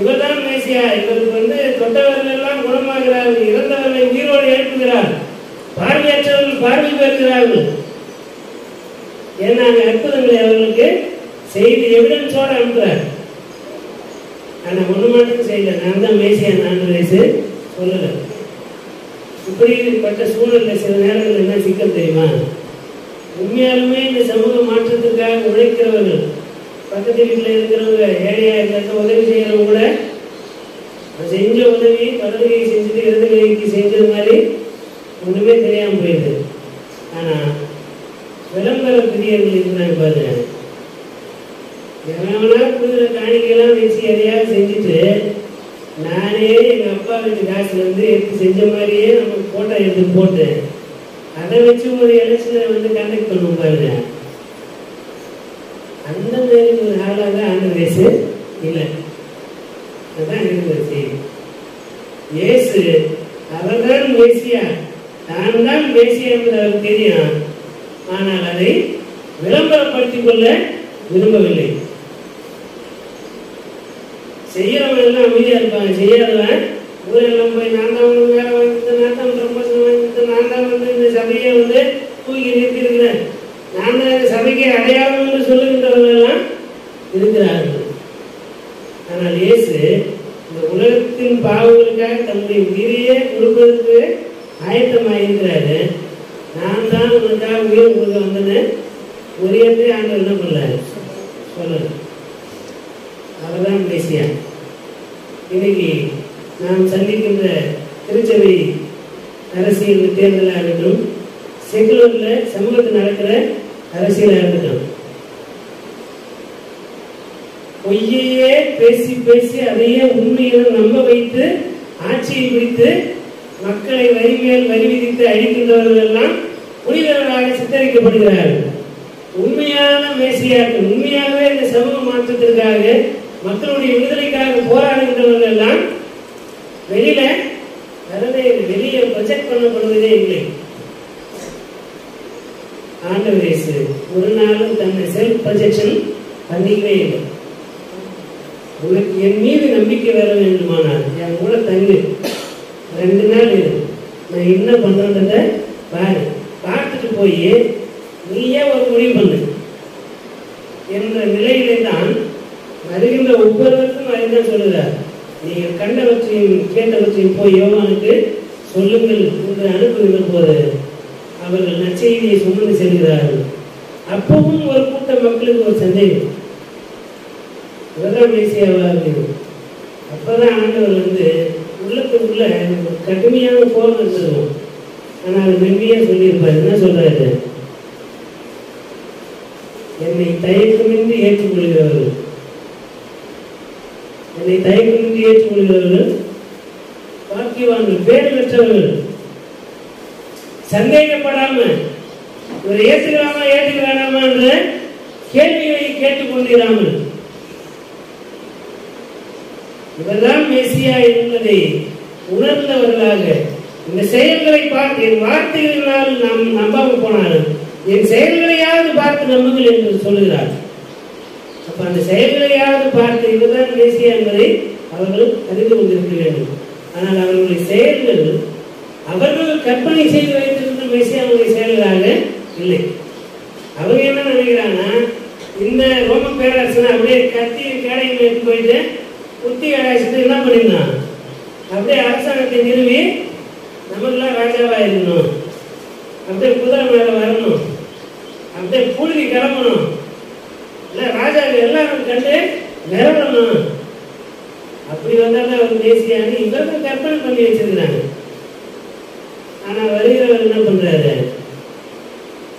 இவர்தான் மேசியா? இவருக்கு வந்து தொட்டவர்கள் எல்லாம் குணமாகிறார்கள். இறந்தவர்களை உயிரோடு எழுப்புகிறார். பார்வையற்றவர்கள் பார்வை பெறுகிறார்கள். ஏன்னா அற்புதங்களை அவர்களுக்கு செய்தி எவிடன்ஸோடு அனுப்புறார். ஆனால் ஒன்று மட்டும் செய்யல. நான் தான் மேசியா நான் வயசு சொல்லுறேன். இப்படிப்பட்ட சூழலில் சில நேரங்கள் என்ன சிக்கல் தெரியுமா? உண்மையாலுமே இந்த சமூக மாற்றத்துக்காக உழைக்கிறவர்கள் பக்கத்து வீட்டில் இருக்கிறவங்க ஏழையா இருக்கிறத உதவி செய்யறவங்க கூட செஞ்ச உதவி வலது கை செஞ்சுட்டு இடது கைக்கு செஞ்சது மாதிரி ஒண்ணுமே தெரியாம போயிடுது. ஆனா விளம்பர பிரியர்கள் இருந்தாங்க பாருங்க. எவனா கொடுக்குற காணிக்கையெல்லாம் வச்சு எதையாவது செஞ்சுட்டு நானே எங்க அப்பா வீட்டு காசுல இருந்து எடுத்து செஞ்ச மாதிரியே நமக்கு போட்டோ எடுத்து போட்டேன் அதை வச்சு ஒரு எலெக்ஷனை வந்து கண்டக்ட் பண்ணுவோம் பாருங்க. அந்த மாதிரி ஒரு ஆளாக அந்த வயசு இல்லை. அதுதான் இருந்துச்சு செய்தி. இயேசு அவர்தான் மேசியா. தான் தான் மேசியா என்பது அவருக்கு தெரியும். ஆனால் அதை விளம்பரப்படுத்திக் கொள்ள விரும்பவில்லை. செய்யறவன் எல்லாம் அமைதியா இருப்பாங்க செய்யாதவன் ஊரெல்லாம் போய் நான் தான் வந்து வேலை வாங்கிட்டு நான் தான் ரொம்ப வாங்கிட்டு நான் தான் வந்து இந்த சபையை வந்து தூக்கி நிறுத்திருக்கிறேன் நாம சபைக்கு அடையாளம் என்று சொல்லுகின்றவர்கள் எல்லாம் இருக்கிறார்கள். ஆனால் இயேசு இந்த உலகத்தின் பாவங்களுக்காக தன்னுடைய உயிரையே கொடுப்பதற்கு ஆயத்தமாக இருக்கிறாரு நான் தான் உனக்காக உயிர் கொடுக்க வந்தேன்னு ஒரே ஆண்டு என்ன பண்ணாரு? சொல்லல. அவர்தான் பேசியா இன்னைக்கு நாம் சந்திக்கின்ற திருச்சபை அரசியல் தேர்தலாகட்டும் செகுலர்ல சமூகத்தில் நடக்கிற அரசியலாக இருக்கட்டும் பொய்யையே பேசி பேசி அதையே உண்மையில நம்ப வைத்து ஆட்சியை பிடித்து மக்களை வரி மேல் வரி விதித்து அழிக்கின்றவர்கள் எல்லாம் புனிதர்களாக சித்தரிக்கப்படுகிறார்கள். உண்மையான மேசியாக்கள் உண்மையாகவே இந்த சமூக மாற்றத்திற்காக மக்களுடைய விடுதலைக்காக போராடுகின்றவர்கள் எல்லாம் வெளியில வரவே வெளியே ப்ரொஜெக்ட் பண்ணப்படுவதே இல்லை. ஆண்டவரேசு ஒரு நாளும் தன்னை செல்ஃப் ப்ரொஜெக்ஷன் பண்ணிக்கவே இல்லை. உனக்கு என் மீது நம்பிக்கை வர வேண்டுமானால் என் கூட தங்கு ரெண்டு நாள் இரு. நான் என்ன பண்ணுறத பாரு. பார்த்துட்டு போய் நீயே ஒரு முடிவு பண்ணு. என்ற நிலையிலே தான் வருகின்ற ஒவ்வொருவருக்கும் அதுதான் சொல்லுகிறார் நீங்கள் கண்டவற்றையும் கேட்டவற்றையும் போய் யோவானுக்கு சொல்லுங்கள் என்று அனுப்புகின்ற போது அவர்கள் நற்செய்தியை சுமந்து செல்கிறார்கள். அப்பவும் ஒரு கூட்ட மக்களுக்கு ஒரு சந்தேகம் இவர்தான் மேசியாவா இருக்குது அப்பதான் ஆண்டவர் வந்து உள்ளத்துக்குள்ள ஒரு கடுமையான போர் இருந்திருக்கும் ஆனால் அது மென்மையா சொல்லியிருப்பார். என்ன சொல்றாரு? என்னை தயக்கமின்றி ஏற்றுக்கொள்கிறவர்கள். என்னை தயக்கமின்றி ஏற்றுக்கொள்கிறவர்கள் பாக்கியவான்கள் பேர் பெற்றவர்கள் சந்தேகப்படாம இவர் ஏற்றுக்கலாமா ஏற்றுக்கலாமா என்ற கேள்வியை கேட்டுக்கொண்டிராமல் இவர்தான் மெசியா என்பதை உணர்ந்தவர்களாக இந்த செயல்களை பார்த்து என் வார்த்தைகளினால் நாம் நம்பாமல் போனாலும் என் செயல்களையாவது பார்த்து நம்புங்கள் என்று சொல்லுகிறார். அப்ப அந்த செயல்களையாவது பார்த்து இதுதான் மெசியா என்பதை அவர்கள் அறிந்து கொண்டிருக்க வேண்டும். ஆனால் அவர்களுடைய செயல்கள் அவர்கள் கற்பனை செய்து வைத்திருந்த மெசியாவுடைய செயல்களாக இல்லை. அவங்க என்ன நினைக்கிறாங்கன்னா இந்த ரோம பேரரசனை அப்படியே கத்தி கேடையில் எடுத்து போயிட்டு குத்தி அழைச்சிட்டு என்ன பண்ணிருந்தான்? அப்படியே அரசாங்கத்தை நிறுவி நமக்கெல்லாம் ராஜாவாக இருக்கணும். அப்படியே குதிரை மேலே வரணும். அப்படியே புழுதி கிளம்பணும். இல்லை ராஜா எல்லாரும் கண்டு நிறவணும் அப்படி வந்தாலும் அவர் தேசியான்னு இவர்கள் கற்பனை பண்ணி வச்சிருக்கிறாங்க. ஆனா வருகிறவர் என்ன பண்றாரு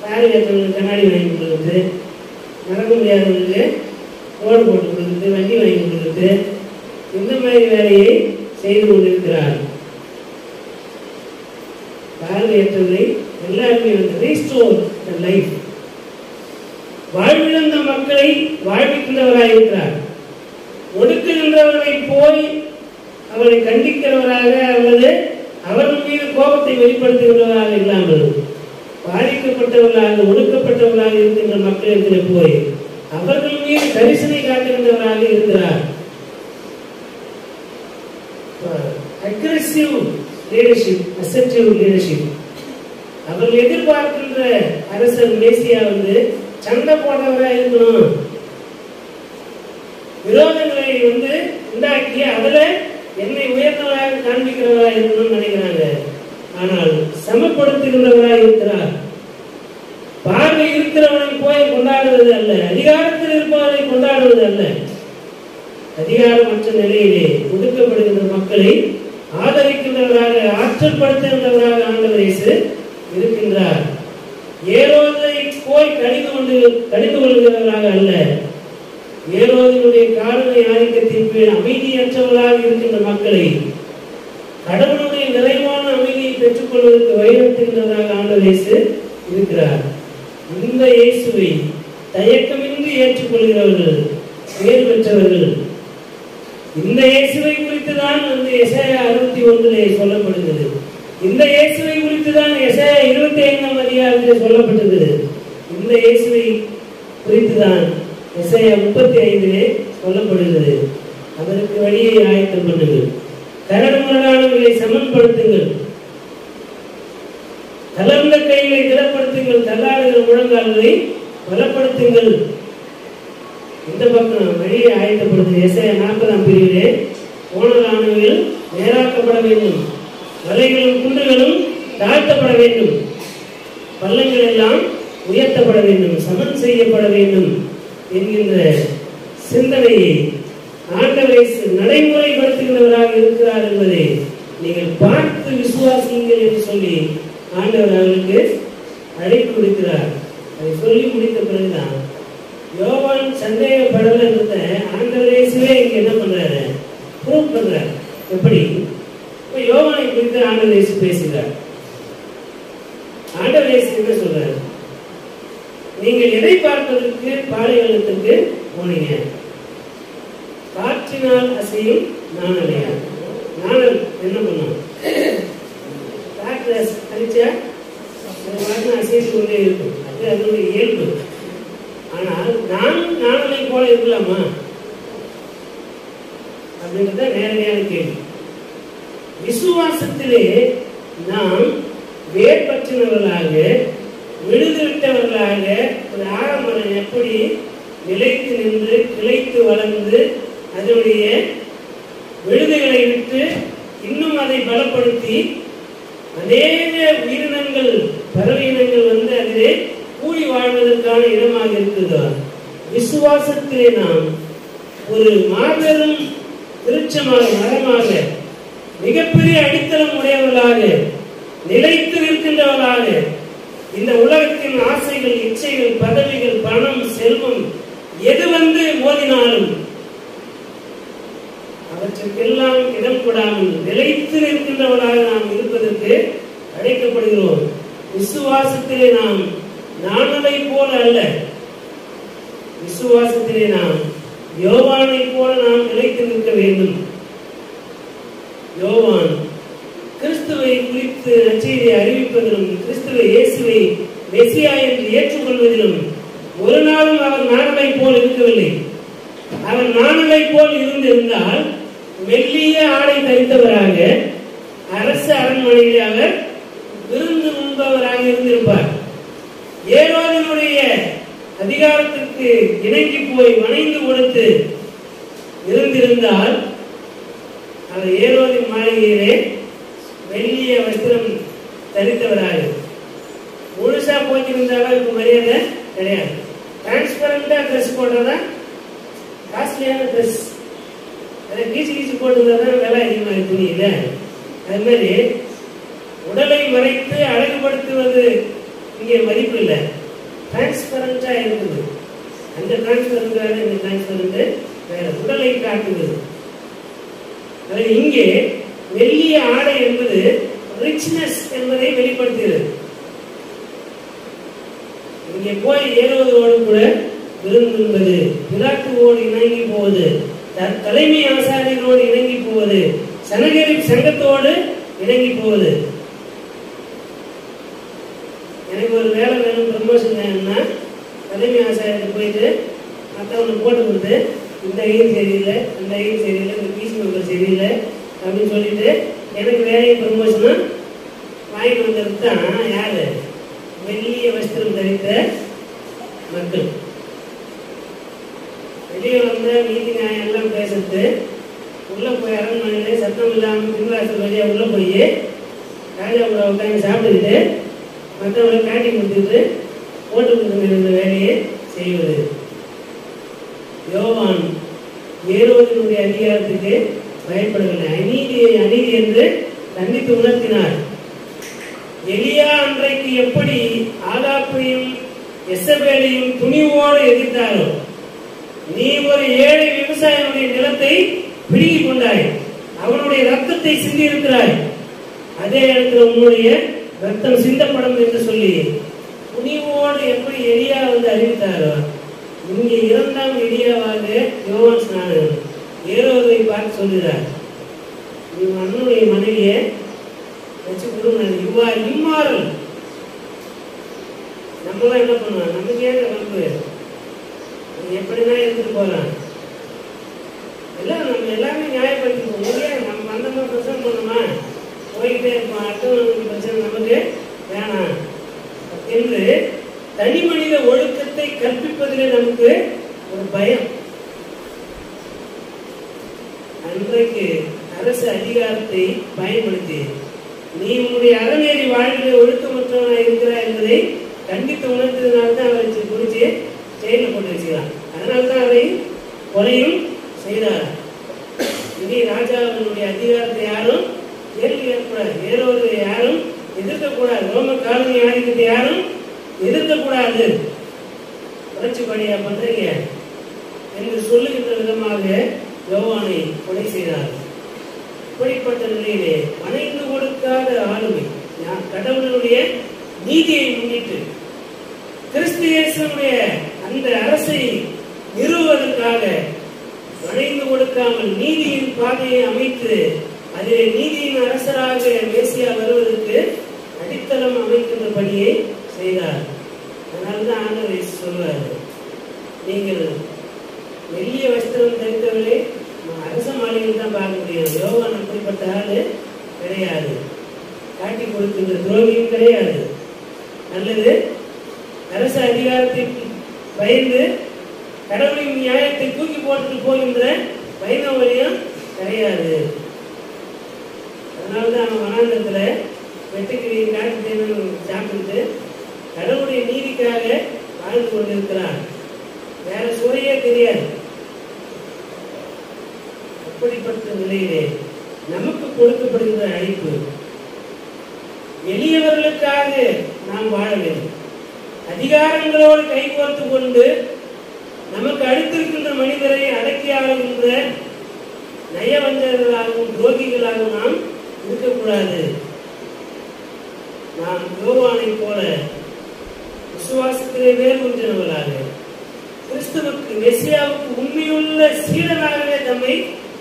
பார்வையற்றவங்களுக்கு கண்ணாடி வாங்கி கொடுக்குறது நடக்க முடியாதவங்களுக்கு ரோடு போட்டு கொடுக்குறது வண்டி வாங்கி கொடுக்குறது இந்த மாதிரி வேலையை செய்து கொண்டிருக்கிறார். பார்வையற்றவரை எல்லாருமே வந்து ரீஸ்டோர் லைஃப் வாழ்விழந்த மக்களை வாழ்விக்கின்றவராக இருக்கிறார் ஒடுக்குகின்றவர்களை போய் அவரை கண்டிக்கிறவராக அல்லது அவன் மீது கோபத்தை வெளிப்படுத்துகிறவராக இல்லாமல் பாதிக்கப்பட்டவர்களாக ஒடுக்கப்பட்டவர்களாக இருக்கின்ற மக்களிடத்தில் போய்? அவர்கள் மீது கரிசனை காட்டுகின்றவராக இருக்கிறார். அக்ரெசிவ் லீடர்ஷிப் அசெப்டிவ் லீடர்ஷிப் அவர்கள் எதிர்பார்க்கின்ற அரசர் மேசியா வந்து சண்டை போடுறவரா இருக்கணும். விரோதங்களை வந்து உண்டாக்கி அதில் என்னை உயர்ந்தவராக காண்பிக்கிறவரா இருக்கணும்னு நினைக்கிறாங்க. ஆனால் சமப்படுத்துகின்றவராக இருக்கிறார். பார்வை இருக்கிறவனை போய் கொண்டாடுவது அல்ல அதிகாரத்தில் இருப்பவரை கொண்டாடுவது அல்ல. அதிகாரமற்ற நிலையிலே ஒடுக்கப்படுகின்ற மக்களை ஆதரிக்கின்றவராக ஆற்றல் படுத்துகின்றவராக ஆண்டவர் இயேசு இருக்கின்றார். ஏரோதை போய் கடிந்து கொண்டு கடிந்து கொள்கிறவராக அல்ல. ஏரோதனுடைய காலனை ஆதிக்கத்தின் கீழ் அமைதியற்றவர்களாக இருக்கின்ற மக்களை கடவுளுடைய நிறைவான அமைதியை பெற்றுக் கொள்வதற்கு வழிநடத்துகின்றவராக ஆண்டவர் இயேசு இருக்கிறார். இந்த இயேசுவை தயக்கமின்றி ஏற்றுக்கொள்கிறவர்கள் பேர் பெற்றவர்கள். இந்த இயேசுவை குறித்து தான் வந்து எசையா அறுபத்தி ஒன்றிலே சொல்லப்படுகிறது. இந்த இயேசுவை குறித்து தான் எசையா இருபத்தி ஐந்தாம் அதிகாரத்தில் சொல்லப்பட்டது. இந்த இயேசுவை குறித்து தான் இசைய முப்பத்தி ஐந்திலே சொல்லப்படுகிறது. அதற்கு வழியை ஆயத்தம் பண்ணுங்கள். கரடு சமன்படுத்துங்கள். தளர்ந்த கைகளை திடப்படுத்துங்கள். தள்ளாடுகிற முழங்கால்களை பலப்படுத்துங்கள். இந்த பக்கம் வழியை ஆயத்தப்படுத்து. இசைய நாற்பதாம் பிரிவிலே ஓனரானவர்கள் நேராக்கப்பட வேண்டும். வலைகளும் குண்டுகளும் தாழ்த்தப்பட வேண்டும். பள்ளங்கள் எல்லாம் உயர்த்தப்பட வேண்டும். சமன் செய்யப்பட வேண்டும். என்கின்ற சிந்தனையை ஆண்டவரை நடைமுறைப்படுத்துகிறவராக இருக்கிறார் என்பதை நீங்கள் பார்த்து விசுவாசியுங்கள் என்று சொல்லி ஆண்டவர் அவர்களுக்கு அழைப்பு விடுக்கிறார். அதை சொல்லி முடித்த பிறகுதான் யோவான் சந்தேகப்படலைன்றத ஆண்டவரே இயேசுவே இங்க என்ன பண்றாரு? ப்ரூவ் பண்றாரு. எப்படி? இப்ப யோவானை குறித்து ஆண்டவர் பேசுகிறார். ஆண்டவர் என்ன சொல்றாரு? நீங்கள் எதை பார்ப்பதற்கு பாலைவனத்திற்கு போனீங்க? காற்றினால் அசையும் நாணலையா நாணல் என்ன பண்ணும்? காற்று அடிச்சா அது கொண்டே இருக்கும். அது அதனுடைய இயல்பு. ஆனால் நான் நாணலை போல இருக்கலாமா? அப்படின்றத நேரடியான கேள்வி. விசுவாசத்திலே நாம் வேர்பற்றினவர்களாக தனித்தவர்களாக ஒரு ஆழமரம் எப்படி நிலைத்து நின்று கிளைத்து வளர்ந்து அதனுடைய விழுதுகளை விட்டு இன்னும் அதை பலப்படுத்தி அநேக உயிரினங்கள் பறவை இனங்கள் வந்து அதிலே கூடி வாழ்வதற்கான இடமாக இருக்குதோ விசுவாசத்திலே நாம் ஒரு மாபெரும் விருட்சமாக மரமாக மிகப்பெரிய அடித்தளம் உடையவர்களாக நிலைத்து நிற்கின்றவர்களாக இந்த உலகத்தின் ஆசைகள் இச்சைகள் பதவிகள் பணம் செல்வம் எது வந்து மோதினாலும் அவற்றுக்கெல்லாம் இடம் கொடாமல் நிலைத்து நிற்கின்றவராக நாம் இருப்பதற்கு அழைக்கப்படுகிறோம். விசுவாசத்திலே நாம் நானதை போல அல்ல. விசுவாசத்திலே நாம் யோவானை போல நாம் நிலைத்து நிற்க வேண்டும். யோவான் கிறிஸ்துவை குறித்து நச்செய்தியை அறிவிப்பதிலும் கிறிஸ்துவை இயேசுவை மெசியா என்று ஏற்றுக்கொள்வதிலும் ஒரு நாளும் அவர் நானலை போல் இருக்கவில்லை. அவர் நானலை போல் இருந்திருந்தால் மெல்லிய ஆடை தரித்தவராக அரசு அரண்மனையில் அவர் விருந்து உண்பவராக இருந்திருப்பார். ஏரோதனுடைய அதிகாரத்திற்கு இணங்கி போய் வணைந்து கொடுத்து இருந்திருந்தால் அவர் ஏரோதின் மாளிகையிலே மெல்லிய வஸ்திரம் தரித்தவராக முழுசா போய்க்கிருந்தாலும் அளவுக்கு மரியாதை கிடையாது. டிரான்ஸ்பரண்டா ட்ரெஸ் போடுறதா? காஸ்ட்லியான ட்ரெஸ் அதை கீச்சு கீச்சு போட்டுருந்தா தான் விலை அதிகமாக இருக்கு துணியில அது மாதிரி உடலை மறைத்து அழகுபடுத்துவது இங்கே மதிப்பு இல்லை. டிரான்ஸ்பரண்டா இருக்குது. அந்த டிரான்ஸ்பரண்ட் வேற இந்த டிரான்ஸ்பரண்ட் வேற உடலை காட்டுவது இங்கே மெல்லிய ஆடை என்பது ரிச்னஸ் என்பதை வெளிப்படுத்துகிறது. இங்கே போய் ஏறுவதோடு கூட விருந்துஎன்பது பிராட்டுவோடு இணங்கி போவது த- தலைமை ஆசாரியரோடு இணங்கி போவது சனகரின் சங்கத்தோடு இணங்கி போவது. எனக்கு ஒரு வேலை வேணும் ப்ரமோஷன் வேணும்னா தலைமை ஆசாரியர் போயிட்டு மற்றவனுக்கு போட்டு கொடுத்து இந்த ஐயும் சரியில்லை இந்த ஐயும் சரியில்லை இந்த பீஸ் மெம்பர் சரியில்லை அப்படின்னு சொல்லிட்டு எனக்கு வேலையை ப்ரமோஷனும் வாங்கிட்டு வந்தது தான் யாரு? வெள்ளிய வஸ்திரம் தரித்த மக்கள். வெளியே வந்த நீதி நியாயம் எல்லாம் பேசுறது உள்ள போய் அரண்மனையிலே சத்தம் இல்லாமல் பின்வாசல் வழியா உள்ள போய் ராஜா கூட உட்காந்து சாப்பிட்டுக்கிட்டு மற்றவங்களை காட்டி கொடுத்துட்டு போட்டு கொடுக்குற வேலையை செய்வது. யோவான் ஏறுவதனுடைய அதிகாரத்துக்கு பயப்படவில்லை அநீதியை அநீதி என்று தண்டித்து உணர்த்தினார். எலியா அன்றைக்கு எப்படி ஆதாப்பையும் எசபேலையும் துணிவோடு எதிர்த்தாரோ நீ ஒரு ஏழை விவசாயினுடைய நிலத்தை பிடுங்கிக் கொண்டாய். அவனுடைய ரத்தத்தை சிந்தி இருக்கிறாய் அதே இடத்துல உன்னுடைய ரத்தம் சிந்தப்படும் என்று சொல்லி துணிவோடு எப்படி எலியா வந்து அறிவித்தாரோ இங்கே இரண்டாம் எலியாவாக யோகன் ஸ்நானன் ஏரோதை பார்த்து சொல்லுகிறார். நீ அண்ணனுடைய மனைவியை வச்சு கொடுங்க யுவா இம்மாறு நம்மளாம் என்ன பண்ணுவோம்? நமக்கு ஏன் வம்பு. நீ எப்படிதான் எடுத்துட்டு எல்லாம் நம்ம எல்லாமே நியாயப்படுத்திக்குவோம். இல்லையா நம்ம வந்தோமா பிரச்சனை பண்ணுமா போய்கிட்டே இருப்போம் அடுத்தவங்களுக்கு பிரச்சனை நமக்கு வேணாம். என்று தனி மனித ஒழுக்கத்தை கற்பிப்பதிலே நமக்கு ஒரு பயம். அன்றைக்கு அரசு அதிகாரத்தை பயன்படுத்தி நீ உன்னுடைய அறநேறி வாழ்விலே ஒழுக்கமற்றவனாக இருக்கிறாய் என்பதை கண்டித்து உணர்த்ததுனால தான் அவரை குறித்து ஜெயிலில் போட்டு வச்சுக்கிறான். அதனால தான் அவரை கொலையும் செய்தார். இனி ராஜாவினுடைய அதிகாரத்தை யாரும் கேள்வி கேட்கக்கூடாது வேறொரு யாரும் எதிர்க்கக்கூடாது. ரோம காலனி ஆதிக்கத்தை யாரும் எதிர்க்கக்கூடாது. புரட்சி பணியா பண்றீங்க என்று சொல்லுகின்ற விதமாக யோவானை கொலை செய்தார். இப்படிப்பட்ட நிலையிலே அணைந்து கொடுக்காத ஆளுமை நான் கடவுளுடைய நீதியை முன்னிட்டு கிறிஸ்தியேசனுடைய அந்த அரசை நிறுவதற்காக வளைந்து கொடுக்காமல் நீதியின் பாதையை அமைத்து அதிலே நீதியின் அரசராக மேசியா வருவதற்கு அடித்தளம் அமைக்கின்ற பணியை செய்தார். அதனால்தான் ஆண்டவர் சொல்வார் நீங்கள் மெல்லிய வஸ்திரம் தரித்தவர்களே அரச மாளிகையில் தான் பார்க்க முடியும் யோவான் அப்படிப்பட்ட ஆள் கிடையாது. காட்டி கொடுக்கின்ற துரோகியும் கிடையாது. அல்லது அரச அதிகாரத்தை பயந்து கடவுளின் நியாயத்தை தூக்கி போட்டு போகின்ற பயணவழியும் கிடையாது. அதனால்தான் அவன் வனாந்தரத்துல வெட்டுக்கிளி காட்டு சாப்பிட்டு கடவுளுடைய நீதிக்காக வாழ்ந்து கொண்டிருக்கிறான். வேற சுவையே தெரியாது. அப்படிப்பட்ட நிலையிலே நமக்கு கொடுக்கப்படுகிற அழைப்பு. எளியவர்களுக்காக நாம் வாழ வேண்டும். அதிகாரங்களோடு கைகோர்த்து கொண்டு நமக்கு அடுத்திருக்கின்ற மனிதரை அடக்கி ஆளுகின்ற நயவஞ்சகர்களாகவும் துரோகிகளாகவும் நாம் இருக்கக்கூடாது. நாம் யோவானை போல விசுவாசத்திலே வேறு கிறிஸ்துவுக்கு மெசியாவுக்கு உண்மையுள்ள சீடனாகவே தம்மை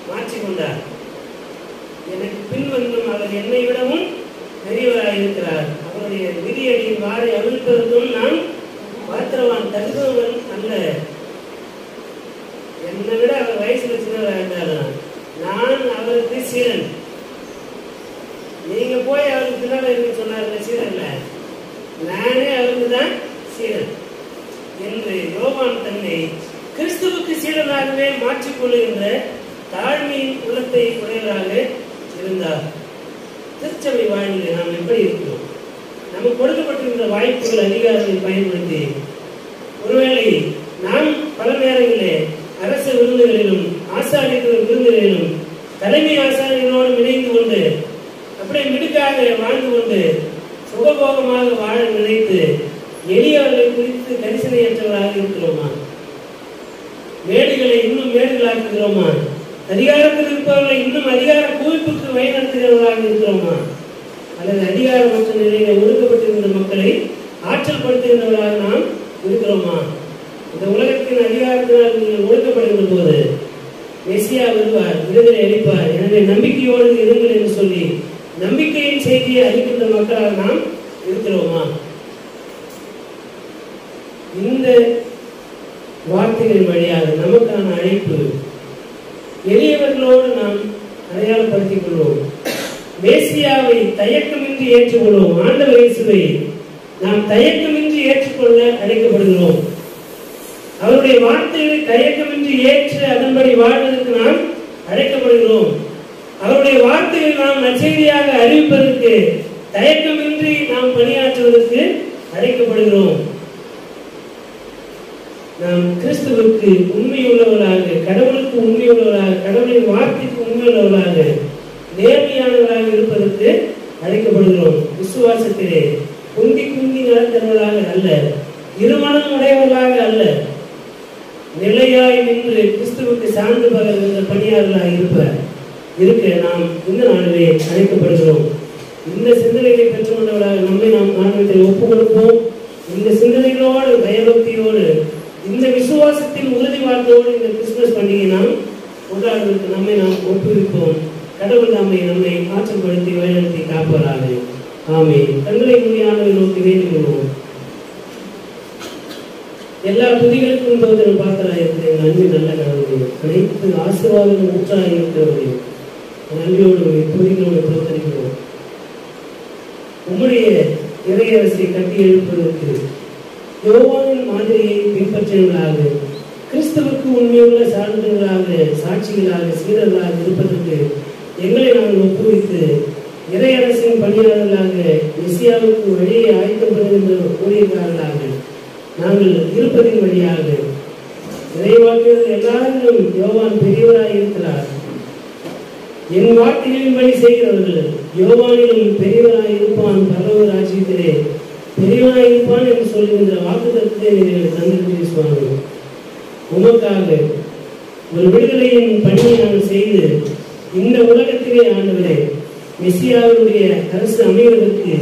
மாற்றிக்கொண்டார் எனக்கு பின்வந்தும் அவர் என்னை விடவும் பெரியவராக இருக்கிறார். அவருடைய விதியடியின் வாரை அவிழ்ப்பதற்கும் நான் பாத்திரவான் தகுந்தவன் அல்ல. என்னை விட அவர் வயசுல சின்னவராக இருந்தார் நான் அவருக்கு சீரன் நீங்க போய் அவருக்கு பின்னால சொன்னார் சொன்னார்ல சீரன்ல நானே அவருக்கு தான் சீரன் என்று யோவான் தன்னை கிறிஸ்துவுக்கு சீரனாகவே மாற்றிக்கொள்ளுகின்ற தாழ்மையின் உள்ளத்தை உடையவராக இருந்தார் திருச்சபை வாழ்வில் நாம் எப்படி இருக்கிறோம்? நமக்கு கொடுக்கப்பட்டிருக்கிற வாய்ப்புகள் அதிகாரத்தை பயன்படுத்தி ஒருவேளை நாம் பல நேரங்களிலே அரசு விருந்துகளிலும் ஆசாரியர்கள் விருந்துகளிலும் தலைமை ஆசாரியர்களோடு இணைந்து கொண்டு அப்படியே மிடுக்காக வாழ்ந்து கொண்டு சுகபோகமாக வாழ நினைத்து எளியவர்களை குறித்து கரிசனையற்றவராக இருக்கிறோமா? மேடுகளை இன்னும் மேடுகளாக்குகிறோமா? அதிகாரத்தில் இருப்பவர்களை இன்னும் அதிகார குவிப்புக்கு வழிநடத்துகிறவர்களாக இருக்கிறோமா? அல்லது அதிகாரமற்ற நிலையில ஒடுக்கப்பட்டிருந்த மக்களை ஆற்றல் படுத்துகின்றவர்களாக நாம் இருக்கிறோமா? இந்த உலகத்தின் அதிகாரத்தினால் நீங்கள் ஒடுக்கப்படுகின்ற போது மெசியா வருவார் விடுதலை அளிப்பார். எனவே நம்பிக்கையோடு இருங்கள் என்று சொல்லி நம்பிக்கையின் செய்தியை அளிக்கின்ற மக்களாக நாம் இருக்கிறோமா? இந்த வார்த்தைகளின் வழியாக நமக்கான அழைப்பு எளியவர்களோடு நாம் அடையாளப்படுத்திக் கொள்வோம். மேசியாவை தயக்கமின்றி ஏற்றுக்கொள்வோம். ஆண்டவர் இயேசுவை நாம் தயக்கமின்றி ஏற்றுக்கொள்ள அழைக்கப்படுகிறோம். அவருடைய வார்த்தைகளை தயக்கமின்றி ஏற்று அதன்படி வாழ்வதற்கு நாம் அழைக்கப்படுகிறோம். அவருடைய வார்த்தைகள் நாம் நச்செய்தியாக அறிவிப்பதற்கு தயக்கமின்றி நாம் பணியாற்றுவதற்கு அழைக்கப்படுகிறோம். நாம் கிறிஸ்துவுக்கு உண்மையுள்ளவர்களாக கடவுளுக்கு உண்மையுள்ளவராக கடவுளின் வார்த்தைக்கு உண்மையுள்ளவர்களாக நேர்மையானவராக இருப்பதற்கு அழைக்கப்படுகிறோம். விசுவாசத்திலே குந்தி குந்தி நடக்கிறவர்களாக அல்ல இருமனம் உடையவர்களாக அல்ல நிலையாய் நின்று கிறிஸ்துவுக்கு சார்ந்து பகிர்ந்த பணியாளர்களாக இருப்ப இருக்க நாம் இந்த நாளிலே அழைக்கப்படுகிறோம். இந்த சிந்தனைகளை பெற்றுக்கொண்டவர்களாக நம்மை நாம் ஆன்மீகத்தில் ஒப்புக் கொடுப்போம் இந்த சிந்தனைகளோடு பயபக்தியோடு இந்த விசுவாசத்தின் உறுதி வார்த்தையோடு இந்த கிறிஸ்துமஸ் பண்டிகை நாம் கொண்டாடுவதற்கு நம்மை நாம் ஒப்புவிப்போம். கடவுள் நம்மை நம்மை ஆற்றப்படுத்தி வழிநடத்தி காப்பவராக ஆமே கண்களை முறையானவை நோக்கி வேண்டிக் கொள்வோம் எல்லா துதிகளுக்கும் பகுதியில் பார்த்தலாம் இருக்கிறேன் நன்றி நல்ல கடவுளே அனைத்து ஆசீர்வாதங்கள் ஊற்றாக இருக்கிறவர்களே நன்றியோடு துதிகளோடு தோத்தரிக்கிறோம் உம்முடைய இறையரசை கட்டி எழுப்பதற்கு யோவானின் மாதிரியை பின்பற்றியவர்களாக கிறிஸ்தவுக்கு உண்மையுள்ள சார்ந்தவர்களாக சாட்சிகளாக சீரர்களாக இருப்பதற்கு எங்களை நாங்கள் ஒப்புவித்து இறையரசின் பணியாளர்களாக இசியாவுக்கு வழியை ஆயத்தப்படுகின்ற கூறியிருக்கிறார்களாக நாங்கள் இருப்பதின் வழியாக. இறைவாக்கியர்கள் எல்லாரிலும் யோவான் பெரியவராக இருக்கிறார். என் வார்த்தைகளின் வழி செய்கிறவர்கள் யோவானிலும் பெரியவராக இருப்பான் பரவ ராஜ்யத்திலே. பெரியவனா இருப்பான் என்று சொல்லுகின்ற வாக்குத்தத்தை நீங்கள் தந்திருக்கிறீர் சுவாமி. உமக்காக ஒரு விடுதலையின் பணியை நான் செய்து இந்த உலகத்திலே ஆண்டவரே மெஸ்ஸியாவுடைய அரசு அமைவதற்கு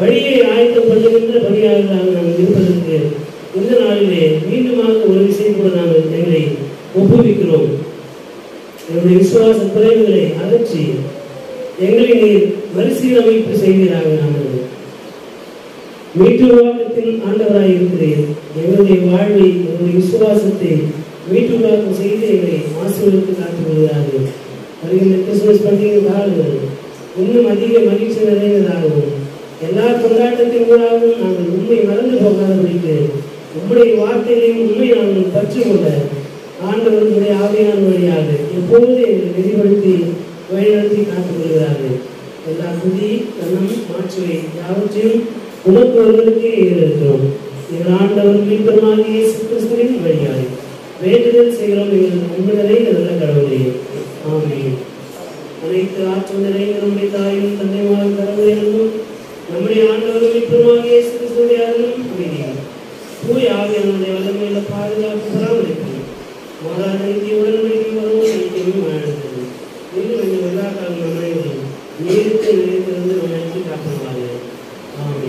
வழியை ஆயத்தப்படுகின்ற பணியாளர்களாக நாம் இருப்பதற்கு இந்த நாளிலே மீண்டுமாக ஒரு விஷயம் கூட நாங்கள் எங்களை ஒப்புவிக்கிறோம். எங்களுடைய விசுவாச குறைவுகளை அகற்றி எங்களை நீர் மறுசீரமைப்பு செய்வீராக நாங்கள். மீட்டுருவாக்கத்தின் ஆண்டவராய் இருக்கிறேன். எங்களுடைய வாழ்வை எங்களுடைய விசுவாசத்தை மீட்டுருவாக்கம் செய்து எங்களை ஆசிரியருக்கு காத்துக் வருகின்ற கிறிஸ்துமஸ் பண்டிகை காலங்கள் இன்னும் அதிக மகிழ்ச்சி நிறைந்ததாகவும் எல்லா கொண்டாட்டத்தின் ஊடாகவும் நாங்கள் உண்மை மறந்து போகாதபடிக்கு உம்முடைய வார்த்தைகளையும் உண்மை நாங்கள் பற்றுக்கொள்ள ஆண்டவர்களுடைய ஆவியான வழியாக எப்போது எங்களை வெளிப்படுத்தி வழிநடத்தி காத்துக் எல்லா புதி கண்ணம் மாற்றுவை யாவற்றையும் உமக்கு ஒருவருக்கே இருக்கிறோம். எங்கள் ஆண்டவர் மீட்பருமாக இயேசு கிறிஸ்துவின் வழியாக வேண்டுதல் செய்கிறோம் எங்கள் உண்மைகளை நல்ல கடவுளே. ஆமே அனைத்து ஆற்றல் நிறைந்த நம்முடைய தாயும் தந்தையுமாக கடவுளையும் நம்முடைய ஆண்டவர் மீட்பருமாக இயேசு கிறிஸ்துடைய அருளும். அமைதியும் தூய் ஆவியானுடைய வல்லமையில பாதுகாப்பு பராமரிப்பு. மாறாத நீதி உடன்படிக்கை வரும் நிச்சயமும் வாழ்ந்தது இன்னும் எங்கள் எல்லா காலம் அனைவரும் காப்பாங்க ஆமே